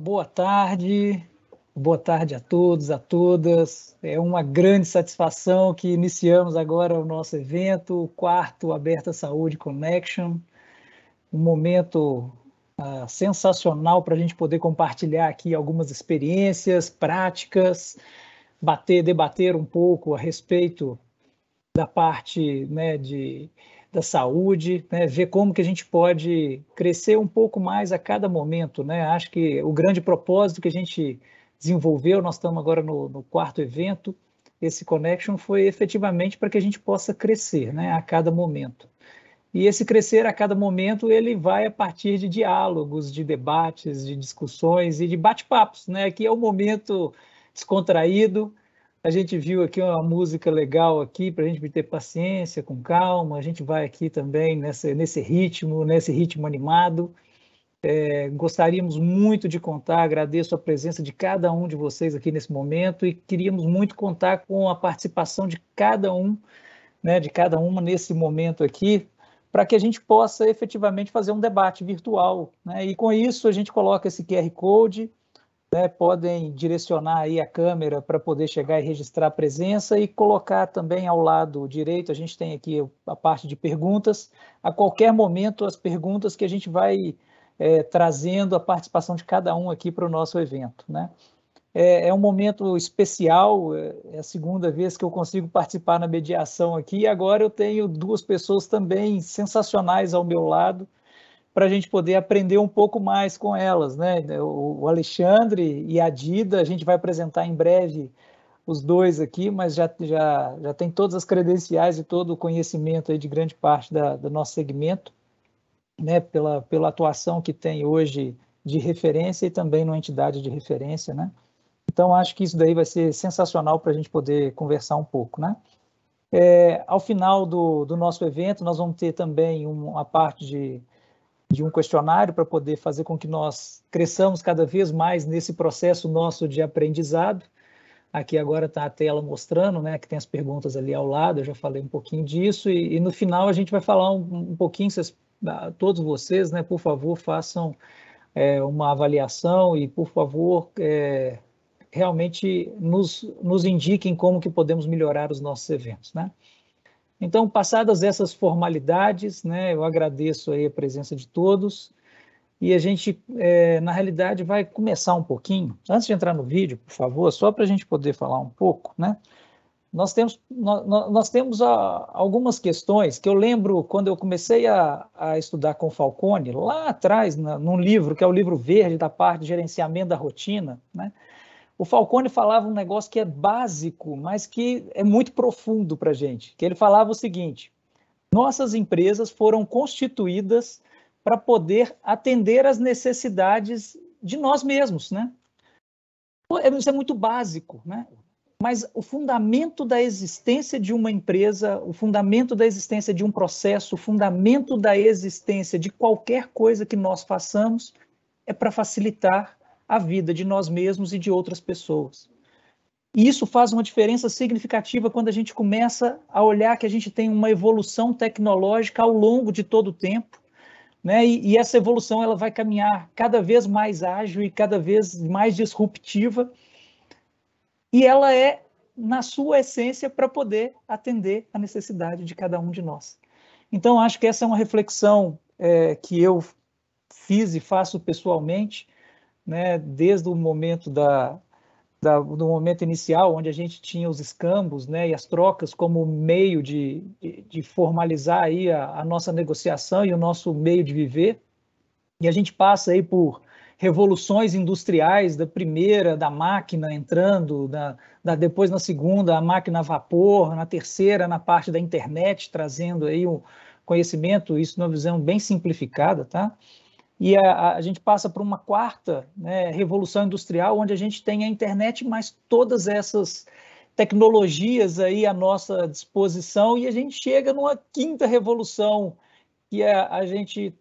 boa tarde, boa tarde a todos, a todas. É uma grande satisfação que iniciamos agora o nosso evento, o quarto Aberta Saúde Connection. Um momento ah, sensacional para a gente poder compartilhar aqui algumas experiências, práticas, bater, debater um pouco a respeito da parte né, de da saúde, né? ver como que a gente pode crescer um pouco mais a cada momento. Né? Acho que o grande propósito que a gente desenvolveu, nós estamos agora no, no quarto evento, esse connection foi efetivamente para que a gente possa crescer né? a cada momento. E esse crescer a cada momento ele vai a partir de diálogos, de debates, de discussões e de bate-papos, né? Aqui é o momento descontraído a gente viu aqui uma música legal aqui para a gente ter paciência, com calma. A gente vai aqui também nesse, nesse ritmo, nesse ritmo animado. É, gostaríamos muito de contar, agradeço a presença de cada um de vocês aqui nesse momento e queríamos muito contar com a participação de cada um, né, de cada uma nesse momento aqui, para que a gente possa efetivamente fazer um debate virtual. Né? E com isso a gente coloca esse QR Code, né? podem direcionar aí a câmera para poder chegar e registrar a presença e colocar também ao lado direito, a gente tem aqui a parte de perguntas, a qualquer momento as perguntas que a gente vai é, trazendo a participação de cada um aqui para o nosso evento. Né? É, é, um momento especial, é, é a segunda vez que eu consigo participar na mediação aqui, e agora eu tenho duas pessoas também sensacionais ao meu lado, para a gente poder aprender um pouco mais com elas, né? O Alexandre e a Dida, a gente vai apresentar em breve os dois aqui, mas já, já, já tem todas as credenciais e todo o conhecimento aí de grande parte da, do nosso segmento, né? Pela, pela atuação que tem hoje de referência e também numa entidade de referência, né? Então, acho que isso daí vai ser sensacional para a gente poder conversar um pouco, né? É, ao final do, do, nosso evento, nós vamos ter também uma parte de, de um questionário para poder fazer com que nós cresçamos cada vez mais nesse processo nosso de aprendizado. Aqui agora está a tela mostrando, né, que tem as perguntas ali ao lado, eu já falei um pouquinho disso, e, e no final a gente vai falar um, um pouquinho, vocês, ah, todos vocês, né, por favor, façam é, uma avaliação e, por favor, é, realmente nos, nos indiquem como que podemos melhorar os nossos eventos, né? Então, passadas essas formalidades, né, eu agradeço aí a presença de todos e a gente, é, na realidade, vai começar um pouquinho. Antes de entrar no vídeo, por favor, só para a gente poder falar um pouco, né? Nós temos, nós, nós temos a, algumas questões que eu lembro quando eu comecei a, a estudar com Falcone, lá atrás, na, num livro, que é o livro verde da parte de gerenciamento da rotina, né? O Falcone falava um negócio que é básico, mas que é muito profundo para a gente. Que ele falava o seguinte: nossas empresas foram constituídas para poder atender às necessidades de nós mesmos, né? Isso é muito básico, né? Mas o fundamento da existência de uma empresa, o fundamento da existência de um processo, o fundamento da existência de qualquer coisa que nós façamos é para facilitar a vida de nós mesmos e de outras pessoas. E isso faz uma diferença significativa quando a gente começa a olhar que a gente tem uma evolução tecnológica ao longo de todo o tempo, né? E, e, essa evolução ela vai caminhar cada vez mais ágil e cada vez mais disruptiva, e ela é na sua essência para poder atender a necessidade de cada um de nós. Então acho que essa é uma reflexão é, que eu fiz e faço pessoalmente né, desde o momento da, da, do momento inicial, onde a gente tinha os escambos né, e as trocas como meio de, de, de formalizar aí a, a, nossa negociação e o nosso meio de viver, e a gente passa aí por revoluções industriais, da primeira, da máquina entrando, da, da, depois na segunda, a máquina a vapor, na terceira, na parte da internet, trazendo aí o conhecimento, isso numa visão bem simplificada, tá? E a, a, gente passa por uma quarta né, revolução industrial, onde a gente tem a internet, mas todas essas tecnologias aí à nossa disposição, e a gente chega numa quinta revolução que a, a gente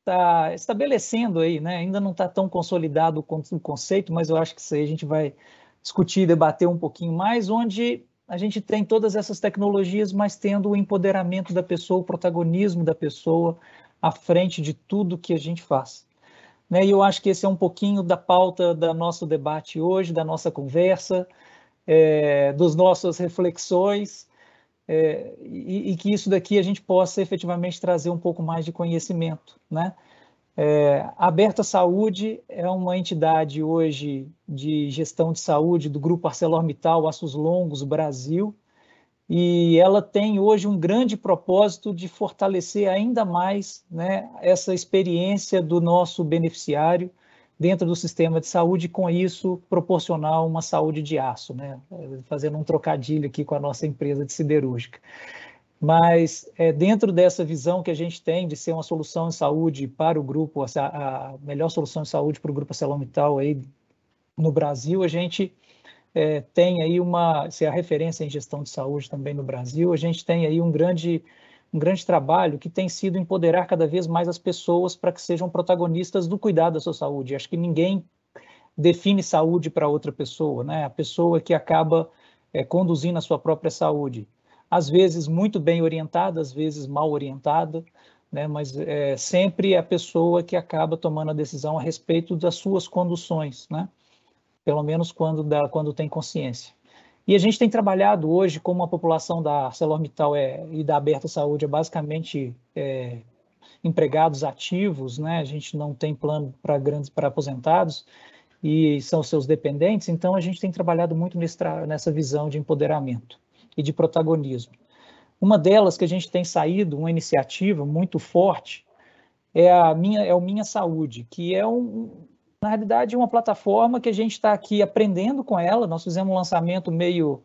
está estabelecendo aí, né? ainda não está tão consolidado o conceito, mas eu acho que isso aí a gente vai discutir, debater um pouquinho mais, onde a gente tem todas essas tecnologias, mas tendo o empoderamento da pessoa, o protagonismo da pessoa, à frente de tudo que a gente faz. Né? E eu acho que esse é um pouquinho da pauta do nosso debate hoje, da nossa conversa, é, das nossas reflexões, é, e, e, que isso daqui a gente possa efetivamente trazer um pouco mais de conhecimento. Né? É, Aberta Saúde é uma entidade hoje de gestão de saúde do Grupo ArcelorMittal Aços Longos Brasil, e ela tem hoje um grande propósito de fortalecer ainda mais né, essa experiência do nosso beneficiário, dentro do sistema de saúde e, com isso, proporcionar uma saúde de aço, né? fazendo um trocadilho aqui com a nossa empresa de siderúrgica. Mas é, dentro dessa visão que a gente tem de ser uma solução em saúde para o grupo, a, melhor solução de saúde para o grupo ArcelorMittal aí no Brasil, a gente é, tem aí uma, se é a referência em gestão de saúde também no Brasil, a gente tem aí um grande um grande trabalho que tem sido empoderar cada vez mais as pessoas para que sejam protagonistas do cuidado da sua saúde. Acho que ninguém define saúde para outra pessoa, né? A pessoa que acaba é, conduzindo a sua própria saúde, às vezes muito bem orientada, às vezes mal orientada, né? Mas é sempre a pessoa que acaba tomando a decisão a respeito das suas conduções, né? Pelo menos quando dá, quando tem consciência. E a gente tem trabalhado hoje, como a população da ArcelorMittal é, e da Aberta Saúde é basicamente é, empregados ativos, né? a gente não tem plano para grandes para aposentados e são seus dependentes, então a gente tem trabalhado muito nesse, nessa visão de empoderamento e de protagonismo. Uma delas que a gente tem saído, uma iniciativa muito forte, é a minha é o Minha Saúde, que é um, na realidade, é uma plataforma que a gente está aqui aprendendo com ela. Nós fizemos um lançamento meio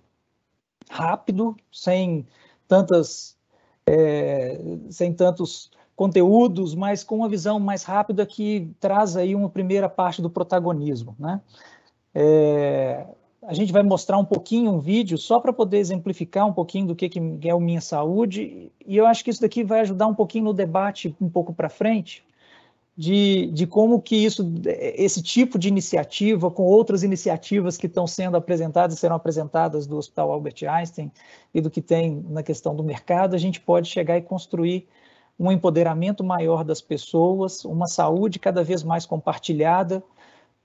rápido, sem tantas, é, sem tantos conteúdos, mas com uma visão mais rápida que traz aí uma primeira parte do protagonismo, né? É, a gente vai mostrar um pouquinho um vídeo só para poder exemplificar um pouquinho do que, que é o Minha Saúde, e eu acho que isso daqui vai ajudar um pouquinho no debate um pouco para frente, de, de como que isso, esse tipo de iniciativa, com outras iniciativas que estão sendo apresentadas serão apresentadas do Hospital Albert Einstein e do que tem na questão do mercado, a gente pode chegar e construir um empoderamento maior das pessoas, uma saúde cada vez mais compartilhada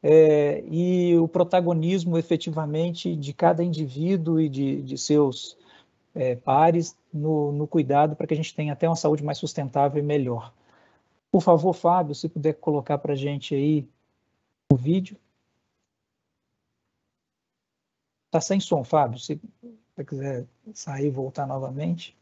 é, e o protagonismo efetivamente de cada indivíduo e de, de seus é, pares no, no cuidado para que a gente tenha até uma saúde mais sustentável e melhor. Por favor, Fábio, se puder colocar para a gente aí o vídeo. Está sem som, Fábio. Se quiser sair e voltar novamente.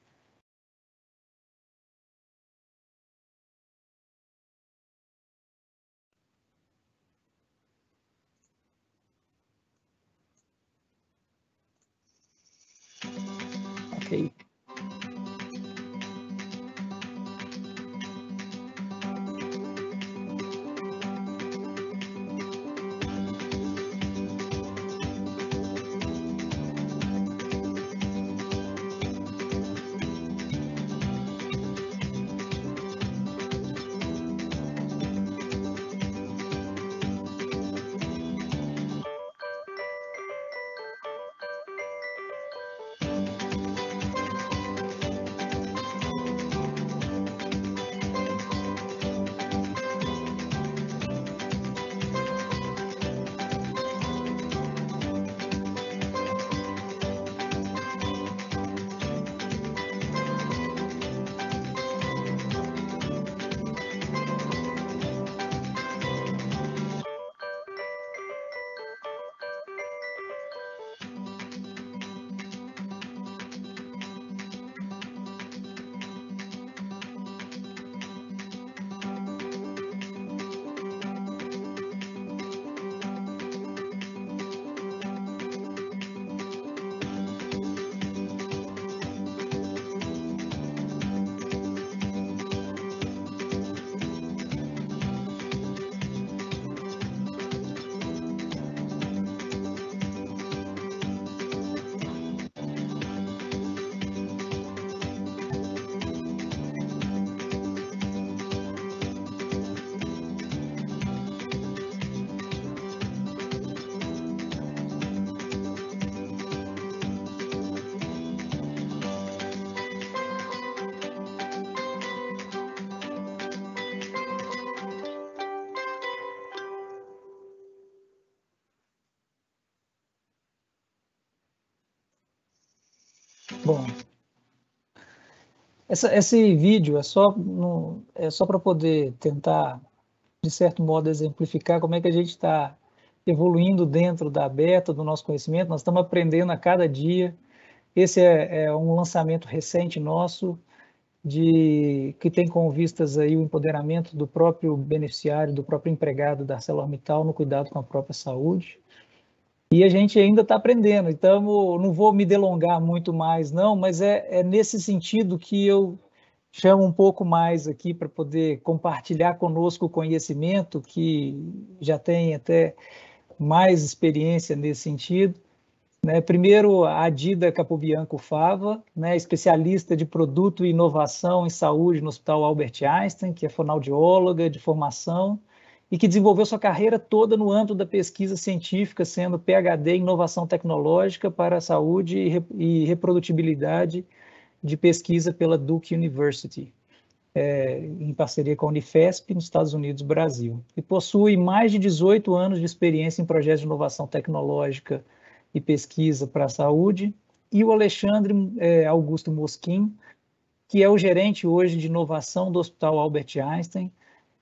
Essa, esse vídeo é só, é só para poder tentar, de certo modo, exemplificar como é que a gente está evoluindo dentro da beta, do nosso conhecimento. Nós estamos aprendendo a cada dia. Esse é, é um lançamento recente nosso de que tem com vistas aí o empoderamento do próprio beneficiário, do próprio empregado da ArcelorMittal no cuidado com a própria saúde. E a gente ainda está aprendendo, então não vou me delongar muito mais, não, mas é, é nesse sentido que eu chamo um pouco mais aqui para poder compartilhar conosco o conhecimento, que já tem até mais experiência nesse sentido. Né? Primeiro, a Dida Capobianco Fava, né? especialista de produto e inovação em saúde no Hospital Albert Einstein, que é fonoaudióloga de formação, e que desenvolveu sua carreira toda no âmbito da pesquisa científica, sendo PhD em inovação tecnológica para a saúde e reprodutibilidade de pesquisa pela Duke University, é, em parceria com a Unifesp, nos Estados Unidos Brasil. E possui mais de 18 anos de experiência em projetos de inovação tecnológica e pesquisa para a saúde. E o Alexandre é, Augusto Mosquim, que é o gerente hoje de inovação do Hospital Albert Einstein,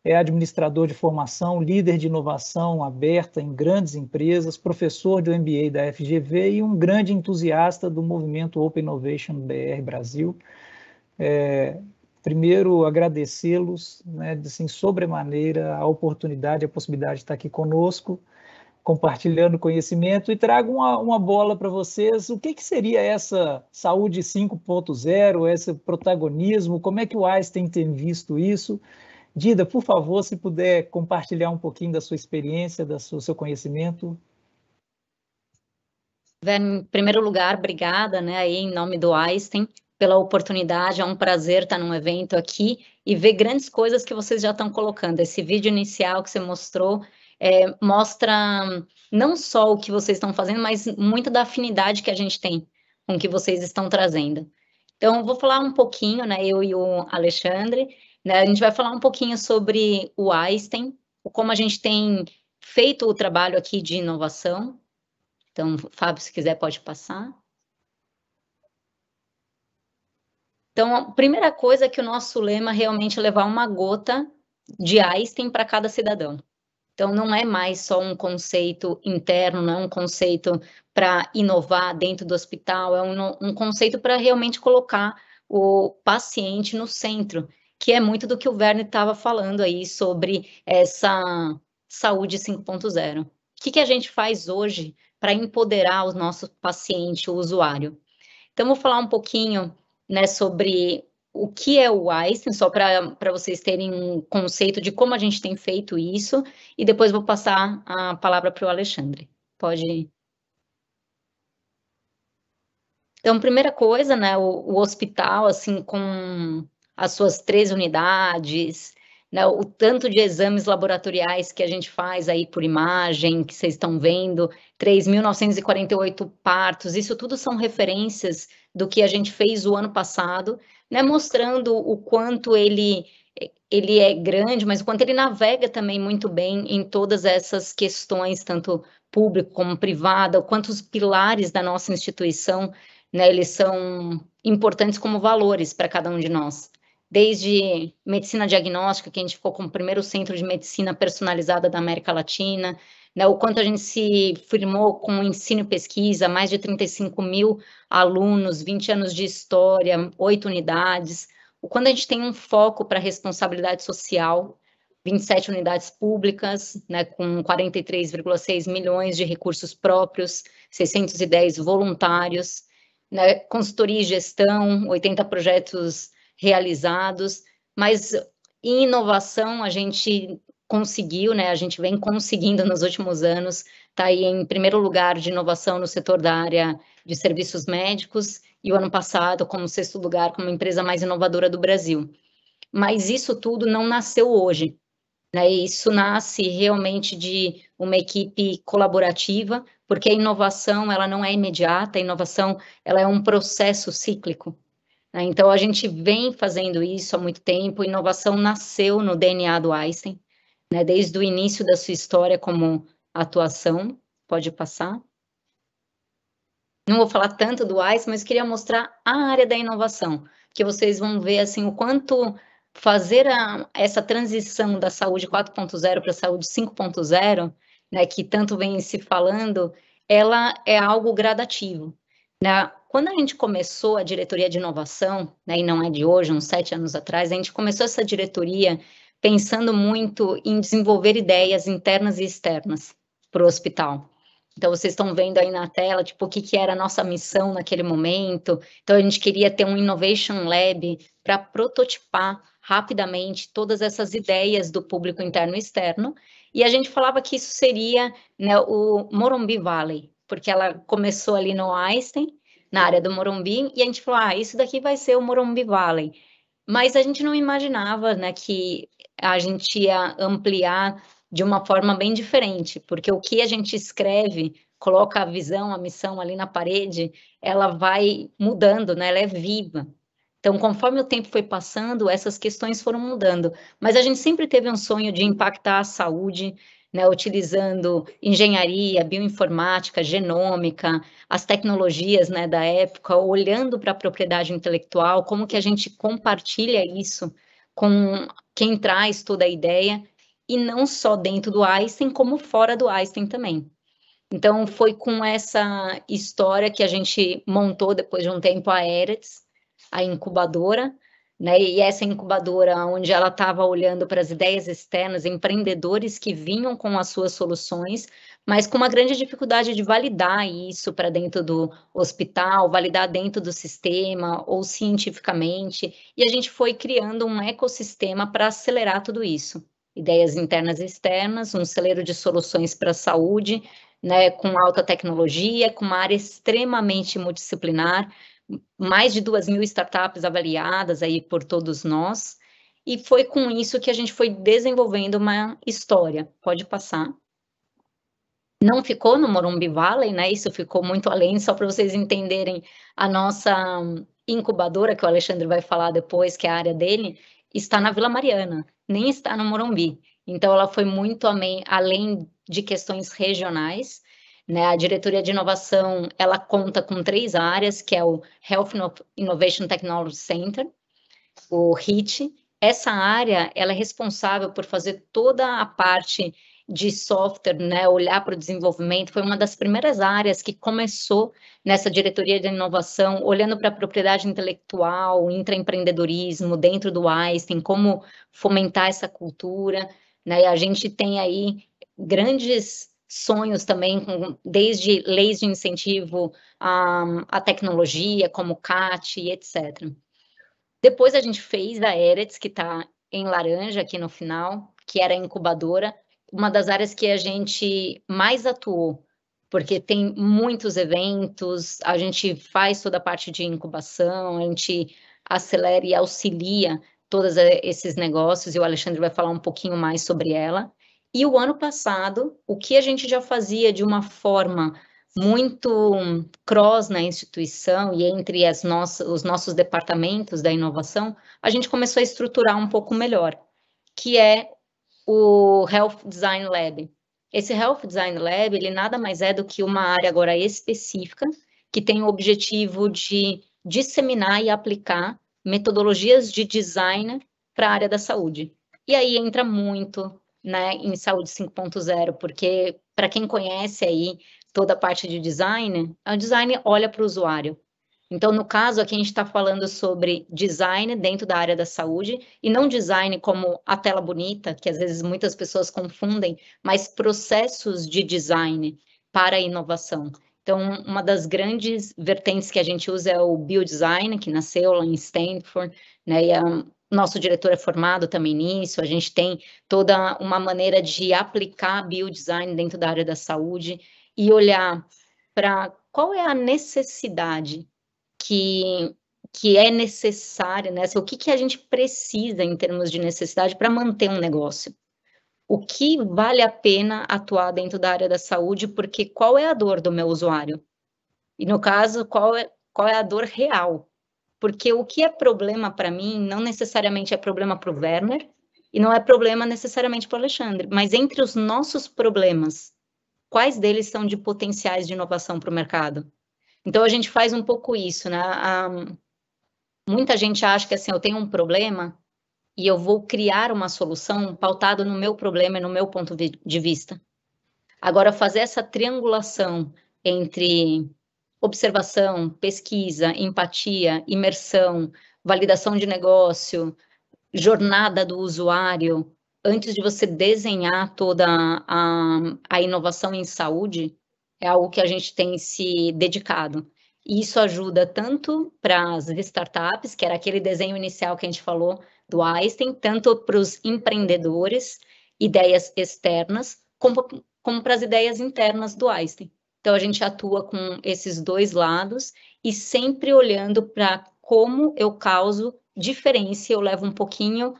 é administrador de formação, líder de inovação aberta em grandes empresas, professor do MBA da FGV e um grande entusiasta do movimento Open Innovation BR Brasil. É, primeiro, agradecê-los, né, assim, sobremaneira, a oportunidade, a possibilidade de estar aqui conosco, compartilhando conhecimento, e trago uma, uma bola para vocês. O que, que seria essa saúde 5.0, esse protagonismo? Como é que o Einstein tem visto isso? Dida, por favor, se puder compartilhar um pouquinho da sua experiência, do seu conhecimento. Em primeiro lugar, obrigada, né, aí em nome do Einstein, pela oportunidade, é um prazer estar num evento aqui e ver grandes coisas que vocês já estão colocando. Esse vídeo inicial que você mostrou é, mostra não só o que vocês estão fazendo, mas muita da afinidade que a gente tem com o que vocês estão trazendo. Então, vou falar um pouquinho, né, eu e o Alexandre, né? A gente vai falar um pouquinho sobre o Einstein, como a gente tem feito o trabalho aqui de inovação. Então, Fábio, se quiser, pode passar. Então, a primeira coisa é que o nosso lema realmente é levar uma gota de Einstein para cada cidadão. Então, não é mais só um conceito interno, não é um conceito para inovar dentro do hospital, é um, um conceito para realmente colocar o paciente no centro que é muito do que o Werner estava falando aí sobre essa saúde 5.0. O que, que a gente faz hoje para empoderar o nosso paciente, o usuário? Então, vou falar um pouquinho né, sobre o que é o Einstein, só para vocês terem um conceito de como a gente tem feito isso, e depois vou passar a palavra para o Alexandre. Pode. Então, primeira coisa, né, o, o hospital, assim, com as suas três unidades, né, o tanto de exames laboratoriais que a gente faz aí por imagem, que vocês estão vendo, 3.948 partos, isso tudo são referências do que a gente fez o ano passado, né, mostrando o quanto ele, ele é grande, mas o quanto ele navega também muito bem em todas essas questões, tanto público como privada, o quanto os pilares da nossa instituição, né, eles são importantes como valores para cada um de nós desde medicina diagnóstica, que a gente ficou como o primeiro centro de medicina personalizada da América Latina, né, o quanto a gente se firmou com ensino e pesquisa, mais de 35 mil alunos, 20 anos de história, oito unidades, o quanto a gente tem um foco para responsabilidade social, 27 unidades públicas, né, com 43,6 milhões de recursos próprios, 610 voluntários, né, consultoria e gestão, 80 projetos realizados, mas em inovação a gente conseguiu, né? A gente vem conseguindo nos últimos anos, está aí em primeiro lugar de inovação no setor da área de serviços médicos e o ano passado como sexto lugar como empresa mais inovadora do Brasil. Mas isso tudo não nasceu hoje, né? Isso nasce realmente de uma equipe colaborativa, porque a inovação ela não é imediata, a inovação ela é um processo cíclico. Né? Então, a gente vem fazendo isso há muito tempo. Inovação nasceu no DNA do Einstein, né? desde o início da sua história como atuação. Pode passar. Não vou falar tanto do Einstein, mas queria mostrar a área da inovação, que vocês vão ver assim o quanto fazer a, essa transição da saúde 4.0 para a saúde 5.0, né, que tanto vem se falando, ela é algo gradativo. Né, quando a gente começou a diretoria de inovação, né, e não é de hoje, uns sete anos atrás, a gente começou essa diretoria pensando muito em desenvolver ideias internas e externas para o hospital. Então, vocês estão vendo aí na tela, tipo, o que, que era a nossa missão naquele momento. Então, a gente queria ter um Innovation Lab para prototipar rapidamente todas essas ideias do público interno e externo. E a gente falava que isso seria né, o Morumbi Valley, porque ela começou ali no Einstein, na área do Morumbi, e a gente falou, ah, isso daqui vai ser o Morumbi Valley. Mas a gente não imaginava né, que a gente ia ampliar de uma forma bem diferente, porque o que a gente escreve, coloca a visão, a missão ali na parede, ela vai mudando, né? Ela é viva. Então, conforme o tempo foi passando, essas questões foram mudando. Mas a gente sempre teve um sonho de impactar a saúde, né, utilizando engenharia, bioinformática, genômica, as tecnologias né, da época, olhando para a propriedade intelectual, como que a gente compartilha isso com quem traz toda a ideia e não só dentro do Einstein, como fora do Einstein também. Então, foi com essa história que a gente montou, depois de um tempo, a Eretz, a incubadora, né? E essa incubadora, onde ela estava olhando para as ideias externas, empreendedores que vinham com as suas soluções, mas com uma grande dificuldade de validar isso para dentro do hospital, validar dentro do sistema ou cientificamente. E a gente foi criando um ecossistema para acelerar tudo isso ideias internas e externas, um celeiro de soluções para a saúde, né, com alta tecnologia, com uma área extremamente multidisciplinar, mais de duas mil startups avaliadas aí por todos nós, e foi com isso que a gente foi desenvolvendo uma história. Pode passar. Não ficou no Morumbi Valley, né? Isso ficou muito além, só para vocês entenderem a nossa incubadora, que o Alexandre vai falar depois, que é a área dele, está na Vila Mariana nem está no Morumbi. Então, ela foi muito além de questões regionais. Né? A diretoria de inovação ela conta com três áreas, que é o Health Innovation Technology Center, o HIT. Essa área ela é responsável por fazer toda a parte de software, né, olhar para o desenvolvimento, foi uma das primeiras áreas que começou nessa diretoria de inovação, olhando para a propriedade intelectual, intraempreendedorismo, dentro do Einstein, como fomentar essa cultura, né, e a gente tem aí grandes sonhos também, desde leis de incentivo à, tecnologia, como CAT e etc. Depois a gente fez a Eretz, que está em laranja aqui no final, que era a incubadora, uma das áreas que a gente mais atuou, porque tem muitos eventos, a gente faz toda a parte de incubação, a gente acelera e auxilia todos esses negócios, e o Alexandre vai falar um pouquinho mais sobre ela. E o ano passado, o que a gente já fazia de uma forma muito cross na instituição e entre as nossas, os nossos departamentos da inovação, a gente começou a estruturar um pouco melhor, que é o Health Design Lab. Esse Health Design Lab, ele nada mais é do que uma área agora específica que tem o objetivo de disseminar e aplicar metodologias de design para a área da saúde. E aí entra muito né, em saúde 5.0, porque para quem conhece aí toda a parte de design, o design olha para o usuário. Então, no caso, aqui a gente está falando sobre design dentro da área da saúde, e não design como a tela bonita, que às vezes muitas pessoas confundem, mas processos de design para a inovação. Então, uma das grandes vertentes que a gente usa é o biodesign, que nasceu lá em Stanford, né, e a, nosso diretor é formado também nisso, a gente tem toda uma maneira de aplicar biodesign dentro da área da saúde e olhar para qual é a necessidade que, que é necessária, né? Assim, o que, que a gente precisa em termos de necessidade para manter um negócio. O que vale a pena atuar dentro da área da saúde, porque qual é a dor do meu usuário? E no caso, qual é, qual é a dor real? Porque o que é problema para mim não necessariamente é problema para o Werner e não é problema necessariamente para o Alexandre, mas entre os nossos problemas, quais deles são de potenciais de inovação para o mercado? Então a gente faz um pouco isso, né? muita gente acha que assim, eu tenho um problema e eu vou criar uma solução pautada no meu problema e no meu ponto de vista. Agora, fazer essa triangulação entre observação, pesquisa, empatia, imersão, validação de negócio, jornada do usuário, antes de você desenhar toda a, a inovação em saúde, é algo que a gente tem se dedicado. E isso ajuda tanto para as startups, que era aquele desenho inicial que a gente falou do Einstein, tanto para os empreendedores, ideias externas, como, como para as ideias internas do Einstein. Então, a gente atua com esses dois lados e sempre olhando para como eu causo diferença, eu levo um pouquinho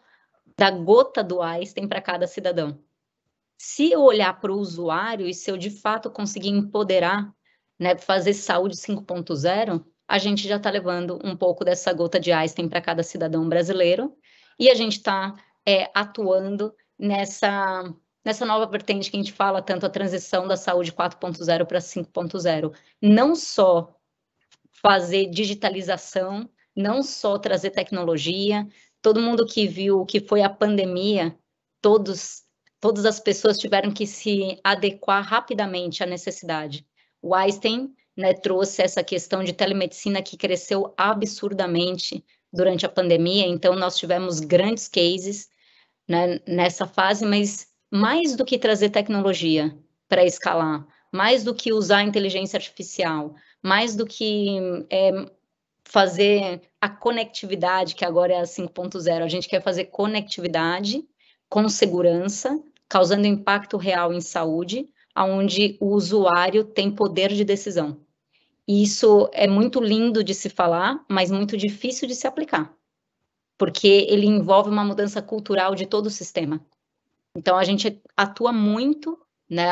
da gota do Einstein para cada cidadão. Se eu olhar para o usuário e se eu de fato conseguir empoderar, né, fazer saúde 5.0, a gente já está levando um pouco dessa gota de Einstein para cada cidadão brasileiro e a gente está é, atuando nessa, nessa nova vertente que a gente fala tanto a transição da saúde 4.0 para 5.0. Não só fazer digitalização, não só trazer tecnologia, todo mundo que viu o que foi a pandemia, todos, todas as pessoas tiveram que se adequar rapidamente à necessidade. O Einstein né, trouxe essa questão de telemedicina que cresceu absurdamente durante a pandemia, então nós tivemos grandes cases né, nessa fase, mas mais do que trazer tecnologia para escalar, mais do que usar inteligência artificial, mais do que é, fazer a conectividade, que agora é a 5.0. A gente quer fazer conectividade com segurança, causando impacto real em saúde, onde o usuário tem poder de decisão. E isso é muito lindo de se falar, mas muito difícil de se aplicar, porque ele envolve uma mudança cultural de todo o sistema. Então, a gente atua muito, né,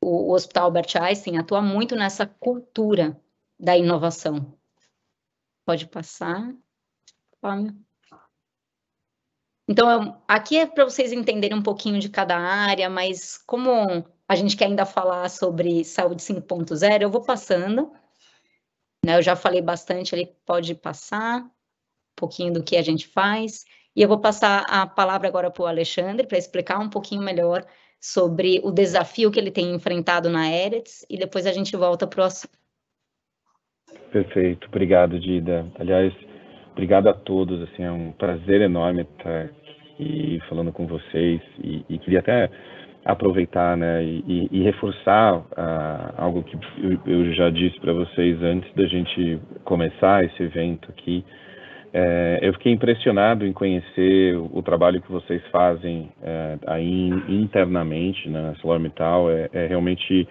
o, Hospital Albert Einstein atua muito nessa cultura da inovação. Pode passar. Então, aqui é para vocês entenderem um pouquinho de cada área, mas como a gente quer ainda falar sobre saúde 5.0, eu vou passando. Né? Eu já falei bastante ali, pode passar um pouquinho do que a gente faz. E eu vou passar a palavra agora para o Alexandre, para explicar um pouquinho melhor sobre o desafio que ele tem enfrentado na Eretz, e depois a gente volta para o assunto. Perfeito, obrigado, Dida. Aliás, obrigado a todos, assim, é um prazer enorme estar aqui falando com vocês e, e queria até aproveitar, né, e, e reforçar uh, algo que eu, eu já disse para vocês antes da gente começar esse evento aqui. É, eu fiquei impressionado em conhecer o, o trabalho que vocês fazem é, aí internamente na ArcelorMittal. É, é realmente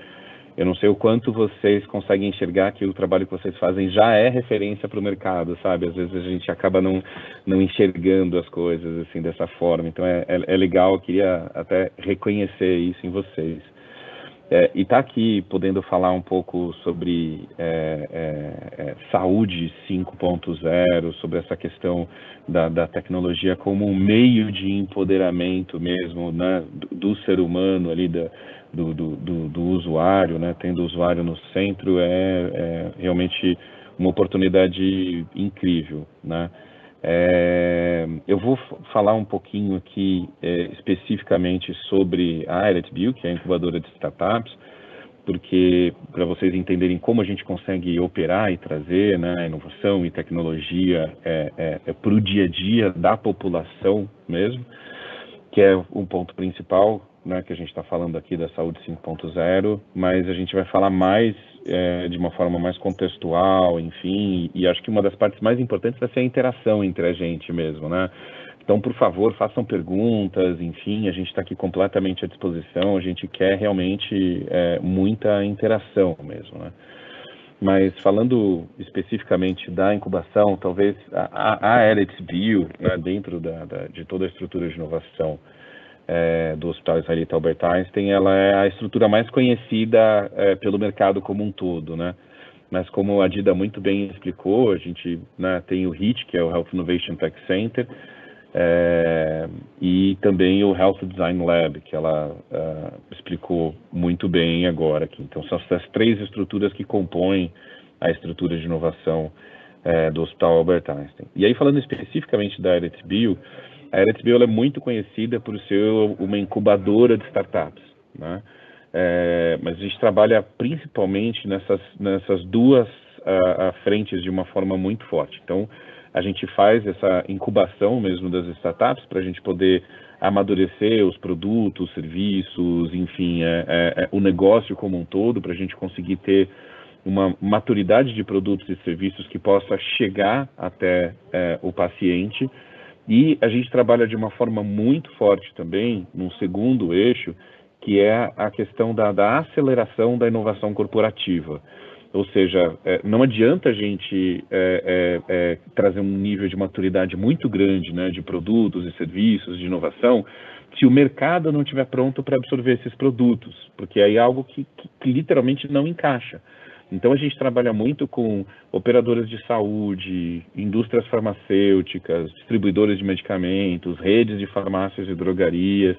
eu não sei o quanto vocês conseguem enxergar que o trabalho que vocês fazem já é referência para o mercado, sabe? Às vezes a gente acaba não, não enxergando as coisas assim dessa forma. Então é, é, é legal, eu queria até reconhecer isso em vocês. É, e estar tá aqui podendo falar um pouco sobre é, é, é saúde 5.0, sobre essa questão da, da, tecnologia como um meio de empoderamento mesmo né, do, do ser humano ali, da, do, do, do, usuário, né, tendo o usuário no centro, é, é realmente uma oportunidade incrível. Né? É, eu vou falar um pouquinho aqui é, especificamente sobre a IRETBio, que é a incubadora de startups, porque para vocês entenderem como a gente consegue operar e trazer né, inovação e tecnologia é, é, é para o dia a dia da população mesmo, que é um ponto principal né, que a gente está falando aqui da saúde 5.0, mas a gente vai falar mais é, de uma forma mais contextual, enfim, e, acho que uma das partes mais importantes vai ser a interação entre a gente mesmo, né? Então, por favor, façam perguntas, enfim, a gente está aqui completamente à disposição, a gente quer realmente é, muita interação mesmo, né? Mas falando especificamente da incubação, talvez a, a Alex Bio, né, dentro da, da, de toda a estrutura de inovação, é, do Hospital Israelita Albert Einstein, ela é a estrutura mais conhecida é, pelo mercado como um todo, né? Mas como a Dida muito bem explicou, a gente né, tem o HIT, que é o Health Innovation Tech Center, é, e também o Health Design Lab, que ela uh, explicou muito bem agora aqui. Então, são essas três estruturas que compõem a estrutura de inovação é, do Hospital Albert Einstein. E aí, falando especificamente da Eretz Bio, a Eretz Bio é muito conhecida por ser uma incubadora de startups. Né? é, mas a gente trabalha principalmente nessas, nessas duas uh, frentes de uma forma muito forte. Então, a gente faz essa incubação mesmo das startups para a gente poder amadurecer os produtos, serviços, enfim, é, é, é o negócio como um todo, para a gente conseguir ter uma maturidade de produtos e serviços que possa chegar até é, o paciente. E a gente trabalha de uma forma muito forte também, num segundo eixo, que é a questão da, da aceleração da inovação corporativa. Ou seja, é, não adianta a gente é, é, é, trazer um nível de maturidade muito grande né, de produtos e serviços, de inovação, se o mercado não estiver pronto para absorver esses produtos, porque aí é algo que, que, que literalmente não encaixa. Então a gente trabalha muito com operadoras de saúde, indústrias farmacêuticas, distribuidores de medicamentos, redes de farmácias e drogarias,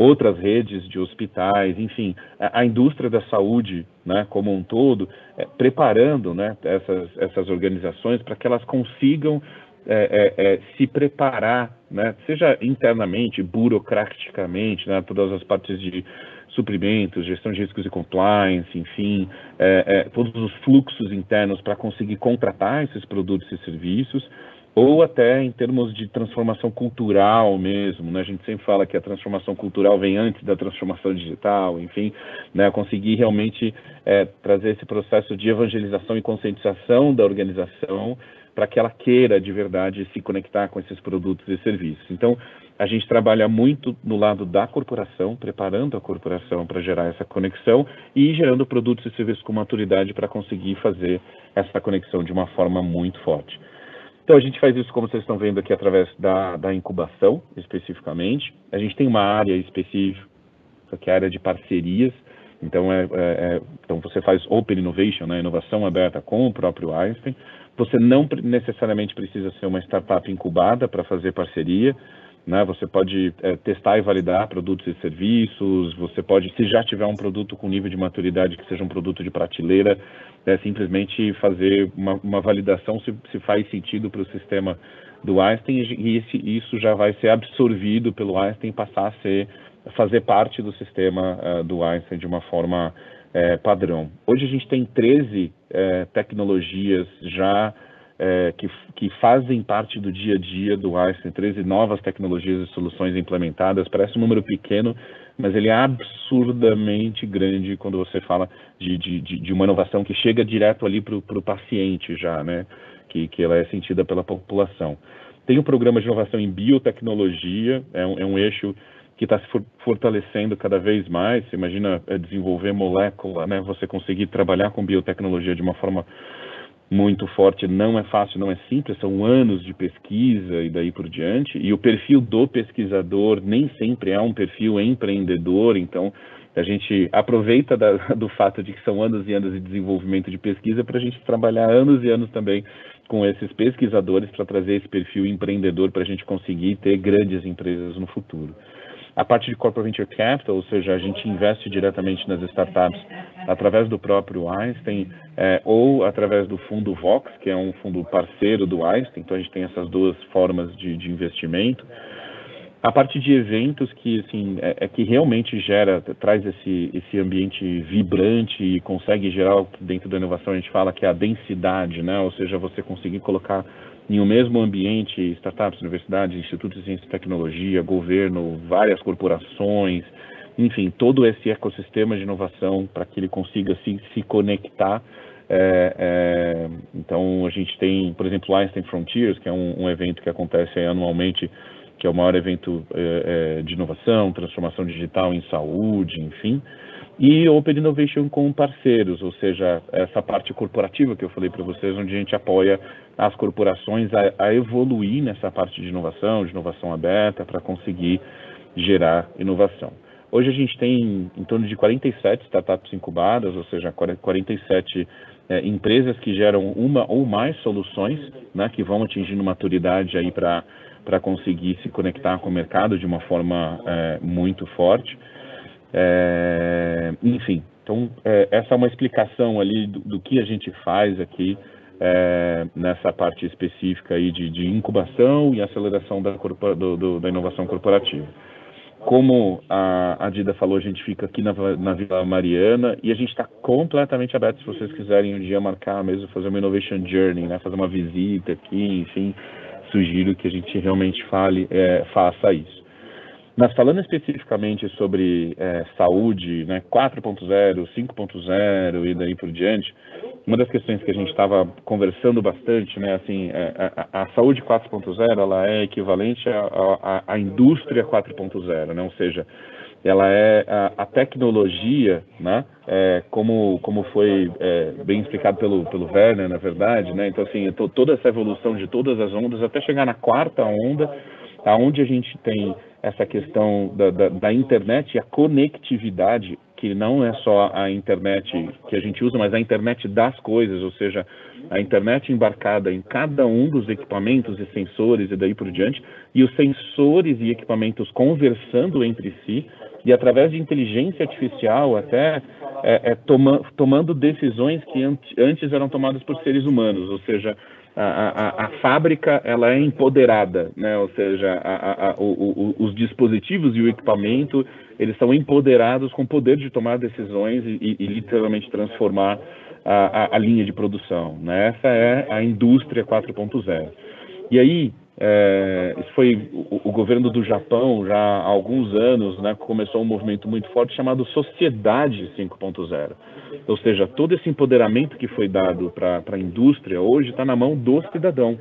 outras redes de hospitais, enfim, a, indústria da saúde, né, como um todo, é, preparando, né, essas, essas organizações para que elas consigam é, é, é, se preparar, né, seja internamente, burocraticamente, né, todas as partes de suprimentos, gestão de riscos e compliance, enfim, é, é, todos os fluxos internos para conseguir contratar esses produtos e serviços, ou até em termos de transformação cultural mesmo, né? A gente sempre fala que a transformação cultural vem antes da transformação digital, enfim, né? Conseguir realmente é, trazer esse processo de evangelização e conscientização da organização para que ela queira de verdade se conectar com esses produtos e serviços. Então, a gente trabalha muito no lado da corporação, preparando a corporação para gerar essa conexão e gerando produtos e serviços com maturidade para conseguir fazer essa conexão de uma forma muito forte. Então, a gente faz isso, como vocês estão vendo aqui, através da, da incubação, especificamente. A gente tem uma área específica, que é a área de parcerias. Então, é, é, é, então você faz Open Innovation, né, inovação aberta com o próprio Einstein. Você não necessariamente precisa ser uma startup incubada para fazer parceria. Né? Você pode é, testar e validar produtos e serviços, você pode, se já tiver um produto com nível de maturidade que seja um produto de prateleira, é, simplesmente fazer uma, uma validação se, se, faz sentido para o sistema do Einstein e esse, isso já vai ser absorvido pelo Einstein passar a ser, fazer parte do sistema uh, do Einstein de uma forma é, padrão. Hoje a gente tem 13 é, tecnologias já é, que, que, fazem parte do dia a dia do Einstein, 13 novas tecnologias e soluções implementadas. Parece um número pequeno, mas ele é absurdamente grande quando você fala de, de, de uma inovação que chega direto ali para o paciente já, né? Que, que ela é sentida pela população. Tem um programa de inovação em biotecnologia, é um, é um eixo que está se fortalecendo cada vez mais. Você imagina é, desenvolver molécula, né? Você conseguir trabalhar com biotecnologia de uma forma muito forte, não é fácil, não é simples, são anos de pesquisa e daí por diante. E o perfil do pesquisador nem sempre é um perfil empreendedor, então a gente aproveita da, do fato de que são anos e anos de desenvolvimento de pesquisa para a gente trabalhar anos e anos também com esses pesquisadores para trazer esse perfil empreendedor para a gente conseguir ter grandes empresas no futuro. A parte de Corporate Venture Capital, ou seja, a gente investe diretamente nas startups através do próprio Einstein é, ou através do fundo Vox, que é um fundo parceiro do Einstein, então a gente tem essas duas formas de, de investimento. A parte de eventos que, assim, é, é, que realmente gera, traz esse, esse ambiente vibrante e consegue gerar, dentro da inovação a gente fala que é a densidade, né? Ou seja, você conseguir colocar em um mesmo ambiente, startups, universidades, institutos de ciência e tecnologia, governo, várias corporações, enfim, todo esse ecossistema de inovação para que ele consiga se, se conectar. É, é, então, a gente tem, por exemplo, Einstein Frontiers, que é um, um evento que acontece anualmente, que é o maior evento é, é, de inovação, transformação digital em saúde, enfim e Open Innovation com parceiros, ou seja, essa parte corporativa que eu falei para vocês, onde a gente apoia as corporações a, a, evoluir nessa parte de inovação, de inovação aberta, para conseguir gerar inovação. Hoje a gente tem em torno de 47 startups incubadas, ou seja, 47 é, empresas que geram uma ou mais soluções, né, que vão atingindo maturidade aí para conseguir se conectar com o mercado de uma forma é, muito forte. É, enfim, então é, essa é uma explicação ali do, do que a gente faz aqui é, nessa parte específica aí de, de, incubação e aceleração da, do, do, da inovação corporativa. como a, a Dida falou, a gente fica aqui na, na Vila Mariana e a gente está completamente aberto se vocês quiserem um dia marcar mesmo, fazer uma Innovation Journey, né? fazer uma visita aqui, enfim, sugiro que a gente realmente fale, é, faça isso. Mas falando especificamente sobre é, saúde, né, 4.0, 5.0 e daí por diante, uma das questões que a gente estava conversando bastante, né, assim, é, a, a, saúde 4.0 ela é equivalente à, à, indústria 4.0, né, ou seja, ela é a, a tecnologia, né, é, como, como foi é, bem explicado pelo, pelo Werner, na verdade, né, então assim, toda essa evolução de todas as ondas até chegar na quarta onda, aonde a gente tem essa questão da, da, da, internet e a conectividade, que não é só a internet que a gente usa, mas a internet das coisas, ou seja, a internet embarcada em cada um dos equipamentos e sensores e daí por diante, e os sensores e equipamentos conversando entre si, e através de inteligência artificial até é, é, toma, tomando decisões que antes eram tomadas por seres humanos, ou seja, a, a, a, fábrica ela é empoderada, né? ou seja, a, o, o, os dispositivos e o equipamento eles são empoderados com o poder de tomar decisões e, e, e literalmente transformar a, linha de produção. Né? Essa é a indústria 4.0. E aí, é, isso foi o, o, governo do Japão já há alguns anos, né, começou um movimento muito forte chamado Sociedade 5.0. Ou seja, todo esse empoderamento que foi dado para a indústria hoje está na mão do cidadão.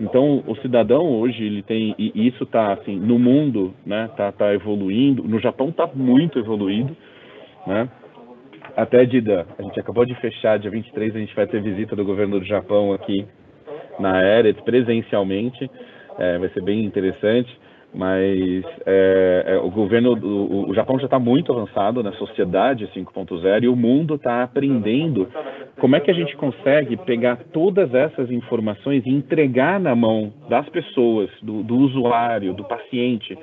Então, o cidadão hoje ele tem e isso está assim no mundo, né, tá, tá evoluindo. No Japão está muito evoluído, né? Até Dida, a gente acabou de fechar dia 23, a gente vai ter visita do governo do Japão aqui na Eret presencialmente, é, vai ser bem interessante. Mas é, é, o governo, o, o Japão já está muito avançado na sociedade 5.0 e o mundo está aprendendo como é que a gente consegue pegar todas essas informações e entregar na mão das pessoas, do, do usuário, do paciente,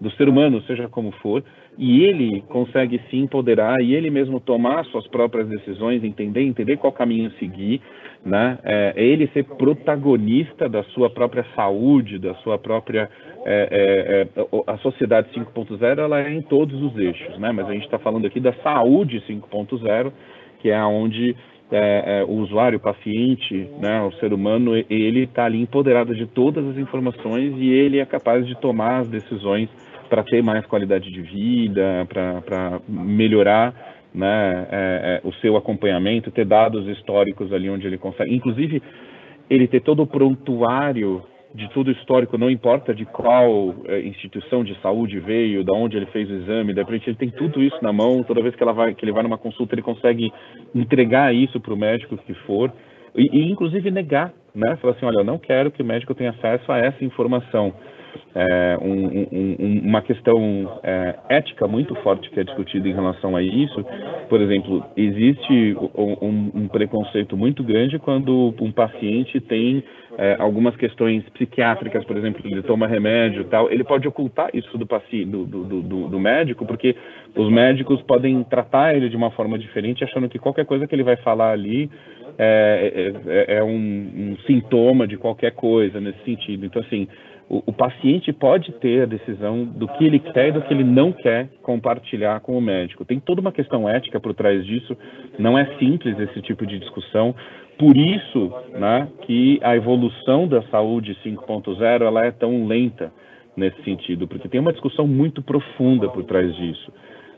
do ser humano, seja como for, e ele consegue se empoderar e ele mesmo tomar suas próprias decisões, entender, entender qual caminho seguir, né? É, ele ser protagonista da sua própria saúde, da sua própria é, é, é a sociedade 5.0 ela é em todos os eixos, né? Mas a gente está falando aqui da saúde 5.0, que é onde é, é, o usuário, o paciente, né, o ser humano, ele está ali empoderado de todas as informações e ele é capaz de tomar as decisões para ter mais qualidade de vida, para melhorar né, é, é, o seu acompanhamento, ter dados históricos ali onde ele consegue. Inclusive, ele ter todo o prontuário de tudo histórico, não importa de qual é, instituição de saúde veio, de onde ele fez o exame, de repente ele tem tudo isso na mão, toda vez que, ela vai, que ele vai numa consulta, ele consegue entregar isso para o médico que for, e, e, inclusive negar, né? Falar assim, olha, eu não quero que o médico tenha acesso a essa informação é, um, um, uma questão é, ética muito forte que é discutida em relação a isso. Por exemplo, existe um, um preconceito muito grande quando um paciente tem é, algumas questões psiquiátricas, por exemplo, ele toma remédio tal, ele pode ocultar isso do, paciente, do, do, do, do médico, porque os médicos podem tratar ele de uma forma diferente, achando que qualquer coisa que ele vai falar ali é, é, é um, um, sintoma de qualquer coisa nesse sentido. Então, assim, o, o, paciente pode ter a decisão do que ele quer e do que ele não quer compartilhar com o médico. Tem toda uma questão ética por trás disso, não é simples esse tipo de discussão. Por isso né, que a evolução da saúde 5.0 ela é tão lenta nesse sentido, porque tem uma discussão muito profunda por trás disso.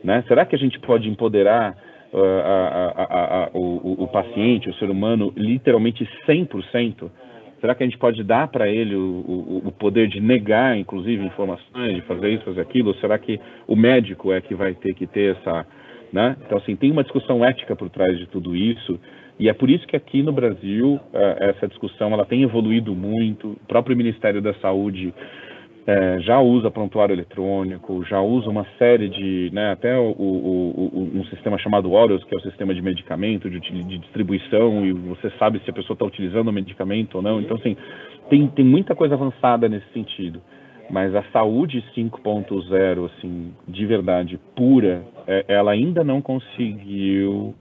Né? Será que a gente pode empoderar uh, a, a, a, o, o paciente, o ser humano, literalmente 100%? Será que a gente pode dar para ele o, o, o, poder de negar, inclusive, informações, de fazer isso, fazer aquilo? Ou será que o médico é que vai ter que ter essa. Né? Então, assim, tem uma discussão ética por trás de tudo isso. E é por isso que aqui no Brasil uh, essa discussão ela tem evoluído muito. O próprio Ministério da Saúde é, já usa prontuário eletrônico, já usa uma série de, né, até o, o, o, um sistema chamado Orus, que é o sistema de medicamento, de, de distribuição, e você sabe se a pessoa está utilizando o medicamento ou não. Então, assim, tem, tem muita coisa avançada nesse sentido. Mas a saúde 5.0, assim, de verdade, pura, é, ela ainda não conseguiu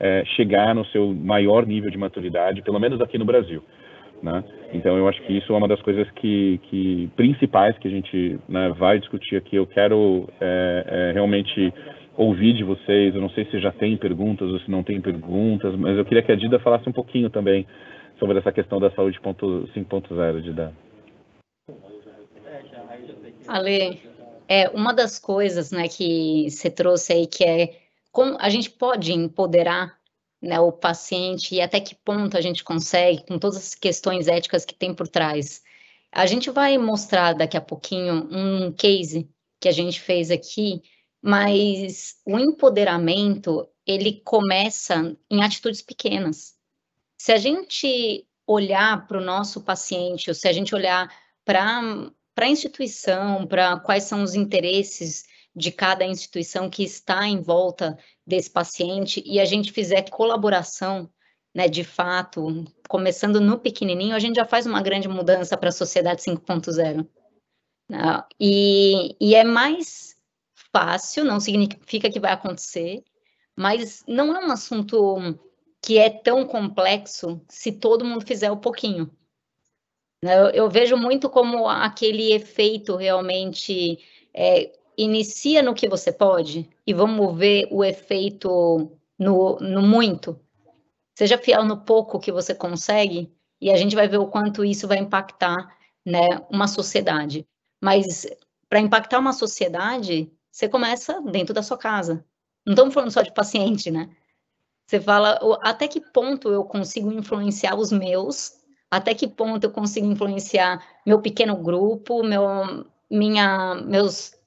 é, chegar no seu maior nível de maturidade, pelo menos aqui no Brasil. Né? Então eu acho que isso é uma das coisas que, que principais que a gente né, vai discutir aqui. Eu quero é, é, realmente ouvir de vocês. Eu não sei se já tem perguntas ou se não tem perguntas, mas eu queria que a Dida falasse um pouquinho também sobre essa questão da saúde 5.0, Dida. Ale, é uma das coisas, né, que você trouxe aí que é como a gente pode empoderar né, o paciente e até que ponto a gente consegue, com todas as questões éticas que tem por trás. A gente vai mostrar daqui a pouquinho um case que a gente fez aqui, mas o empoderamento, ele começa em atitudes pequenas. Se a gente olhar para o nosso paciente, ou se a gente olhar para a instituição, para quais são os interesses de cada instituição que está em volta desse paciente e a gente fizer colaboração, né, de fato, começando no pequenininho, a gente já faz uma grande mudança para a sociedade 5.0. Né? E, e é mais fácil, não significa que vai acontecer, mas não é um assunto que é tão complexo se todo mundo fizer um pouquinho. Eu, eu vejo muito como aquele efeito realmente é, inicia no que você pode e vamos ver o efeito no, no muito. Seja fiel no pouco que você consegue e a gente vai ver o quanto isso vai impactar né, uma sociedade. Mas para impactar uma sociedade, você começa dentro da sua casa. Não estamos falando só de paciente, né? Você fala até que ponto eu consigo influenciar os meus, até que ponto eu consigo influenciar meu pequeno grupo, meu, minha, meus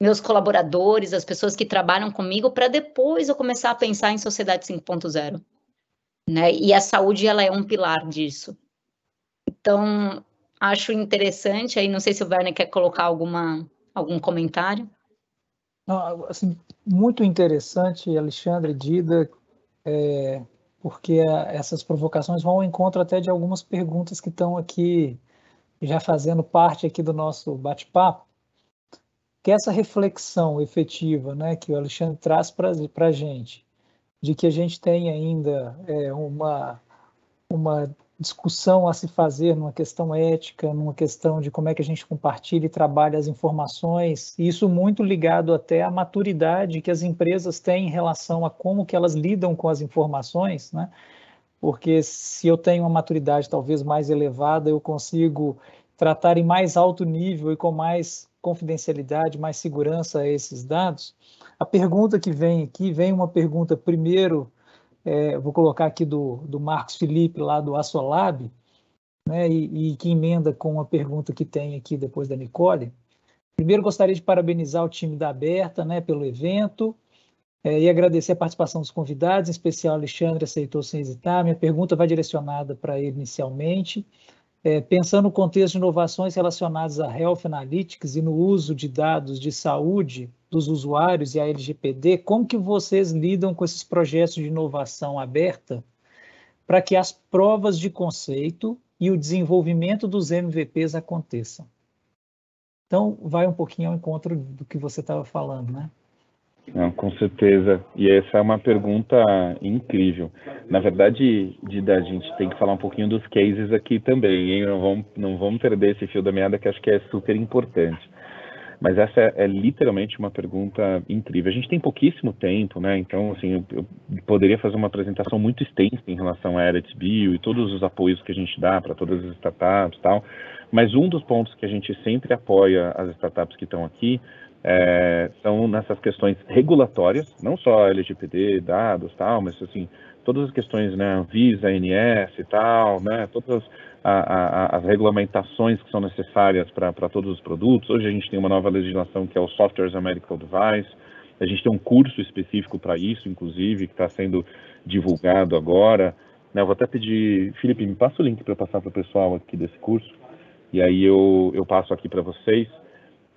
meus colaboradores, as pessoas que trabalham comigo, para depois eu começar a pensar em sociedade 5.0. Né? E a saúde ela é um pilar disso. Então, acho interessante, aí não sei se o Werner quer colocar alguma, algum comentário. Não, assim, muito interessante, Alexandre, Dida, é, porque essas provocações vão ao encontro até de algumas perguntas que estão aqui já fazendo parte aqui do nosso bate-papo que essa reflexão efetiva né, que o Alexandre traz para a gente, de que a gente tem ainda é, uma, uma discussão a se fazer numa questão ética, numa questão de como é que a gente compartilha e trabalha as informações, isso muito ligado até à maturidade que as empresas têm em relação a como que elas lidam com as informações, né? Porque se eu tenho uma maturidade talvez mais elevada, eu consigo tratar em mais alto nível e com mais confidencialidade, mais segurança a esses dados. A pergunta que vem aqui, vem uma pergunta primeiro, é, vou colocar aqui do, do Marcos Felipe, lá do Assolab, né, e, e que emenda com uma pergunta que tem aqui depois da Nicole. Primeiro, gostaria de parabenizar o time da Aberta né, pelo evento é, e agradecer a participação dos convidados, em especial Alexandre aceitou sem hesitar. Minha pergunta vai direcionada para ele inicialmente é, pensando no contexto de inovações relacionadas a Health Analytics e no uso de dados de saúde dos usuários e a LGPD, como que vocês lidam com esses projetos de inovação aberta para que as provas de conceito e o desenvolvimento dos MVPs aconteçam? Então, vai um pouquinho ao encontro do que você estava falando, né? Não, com certeza. E essa é uma pergunta incrível. Na verdade, Dida, a gente tem que falar um pouquinho dos cases aqui também, hein? Não vamos, não vamos perder esse fio da meada que acho que é super importante. Mas essa é, é, literalmente uma pergunta incrível. A gente tem pouquíssimo tempo, né? Então, assim, eu, eu poderia fazer uma apresentação muito extensa em relação à Eretz Bio e todos os apoios que a gente dá para todas as startups e tal. Mas um dos pontos que a gente sempre apoia as startups que estão aqui é, são nessas questões regulatórias, não só LGPD, dados, tal, mas assim todas as questões, né, Visa, ANS e tal, né, todas a, a, as regulamentações que são necessárias para todos os produtos. Hoje a gente tem uma nova legislação que é o Software as a Medical Device. A gente tem um curso específico para isso, inclusive, que está sendo divulgado agora. Né, eu vou até pedir, Felipe, me passa o link para passar para o pessoal aqui desse curso, e aí eu, eu passo aqui para vocês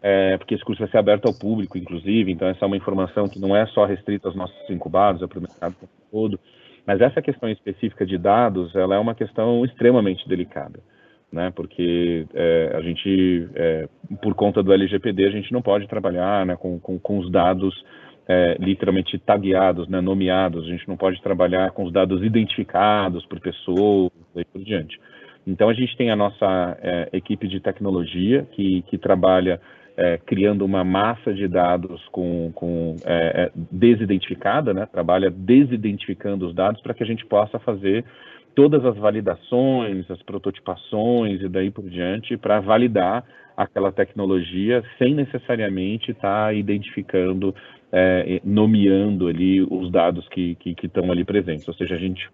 é, porque esse curso vai ser aberto ao público, inclusive, então essa é uma informação que não é só restrita aos nossos incubados, é para o mercado todo, mas essa questão específica de dados, ela é uma questão extremamente delicada, né, porque é, a gente, é, por conta do LGPD, a gente não pode trabalhar né, com, com, com os dados é, literalmente tagueados, né, nomeados, a gente não pode trabalhar com os dados identificados por pessoas e por diante. Então, a gente tem a nossa é, equipe de tecnologia que, que trabalha é, criando uma massa de dados com, com é, é desidentificada, né? trabalha desidentificando os dados para que a gente possa fazer todas as validações, as prototipações e daí por diante para validar aquela tecnologia sem necessariamente estar tá identificando, é, nomeando ali os dados que, estão ali presentes. Ou seja, a gente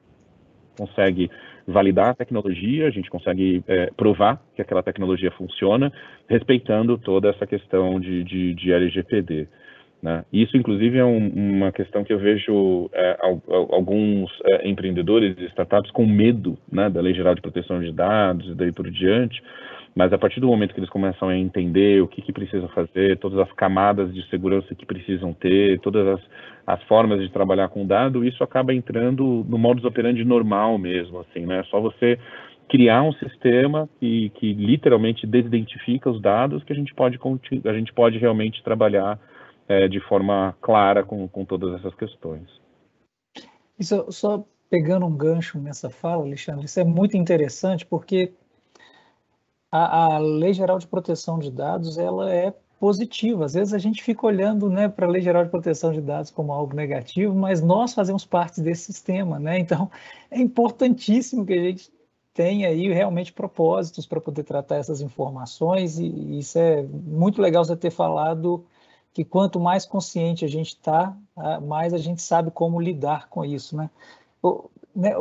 consegue validar a tecnologia, a gente consegue é, provar que aquela tecnologia funciona, respeitando toda essa questão de, de, de LGPD. Né? Isso, inclusive, é um, uma questão que eu vejo é, alguns é, empreendedores e startups com medo né, da Lei Geral de Proteção de Dados e daí por diante, mas a partir do momento que eles começam a entender o que, que precisam fazer, todas as camadas de segurança que precisam ter, todas as, as formas de trabalhar com dado, isso acaba entrando no modus operandi normal mesmo, assim, né? É só você criar um sistema que, que literalmente desidentifica os dados que a gente pode, a gente pode realmente trabalhar é, de forma clara com, com todas essas questões. Isso, só pegando um gancho nessa fala, Alexandre, isso é muito interessante porque a, a Lei Geral de Proteção de Dados ela é positiva. Às vezes a gente fica olhando né, para a Lei Geral de Proteção de Dados como algo negativo, mas nós fazemos parte desse sistema, né? Então é importantíssimo que a gente tenha aí realmente propósitos para poder tratar essas informações, e isso é muito legal você ter falado que quanto mais consciente a gente está, mais a gente sabe como lidar com isso, né? Né,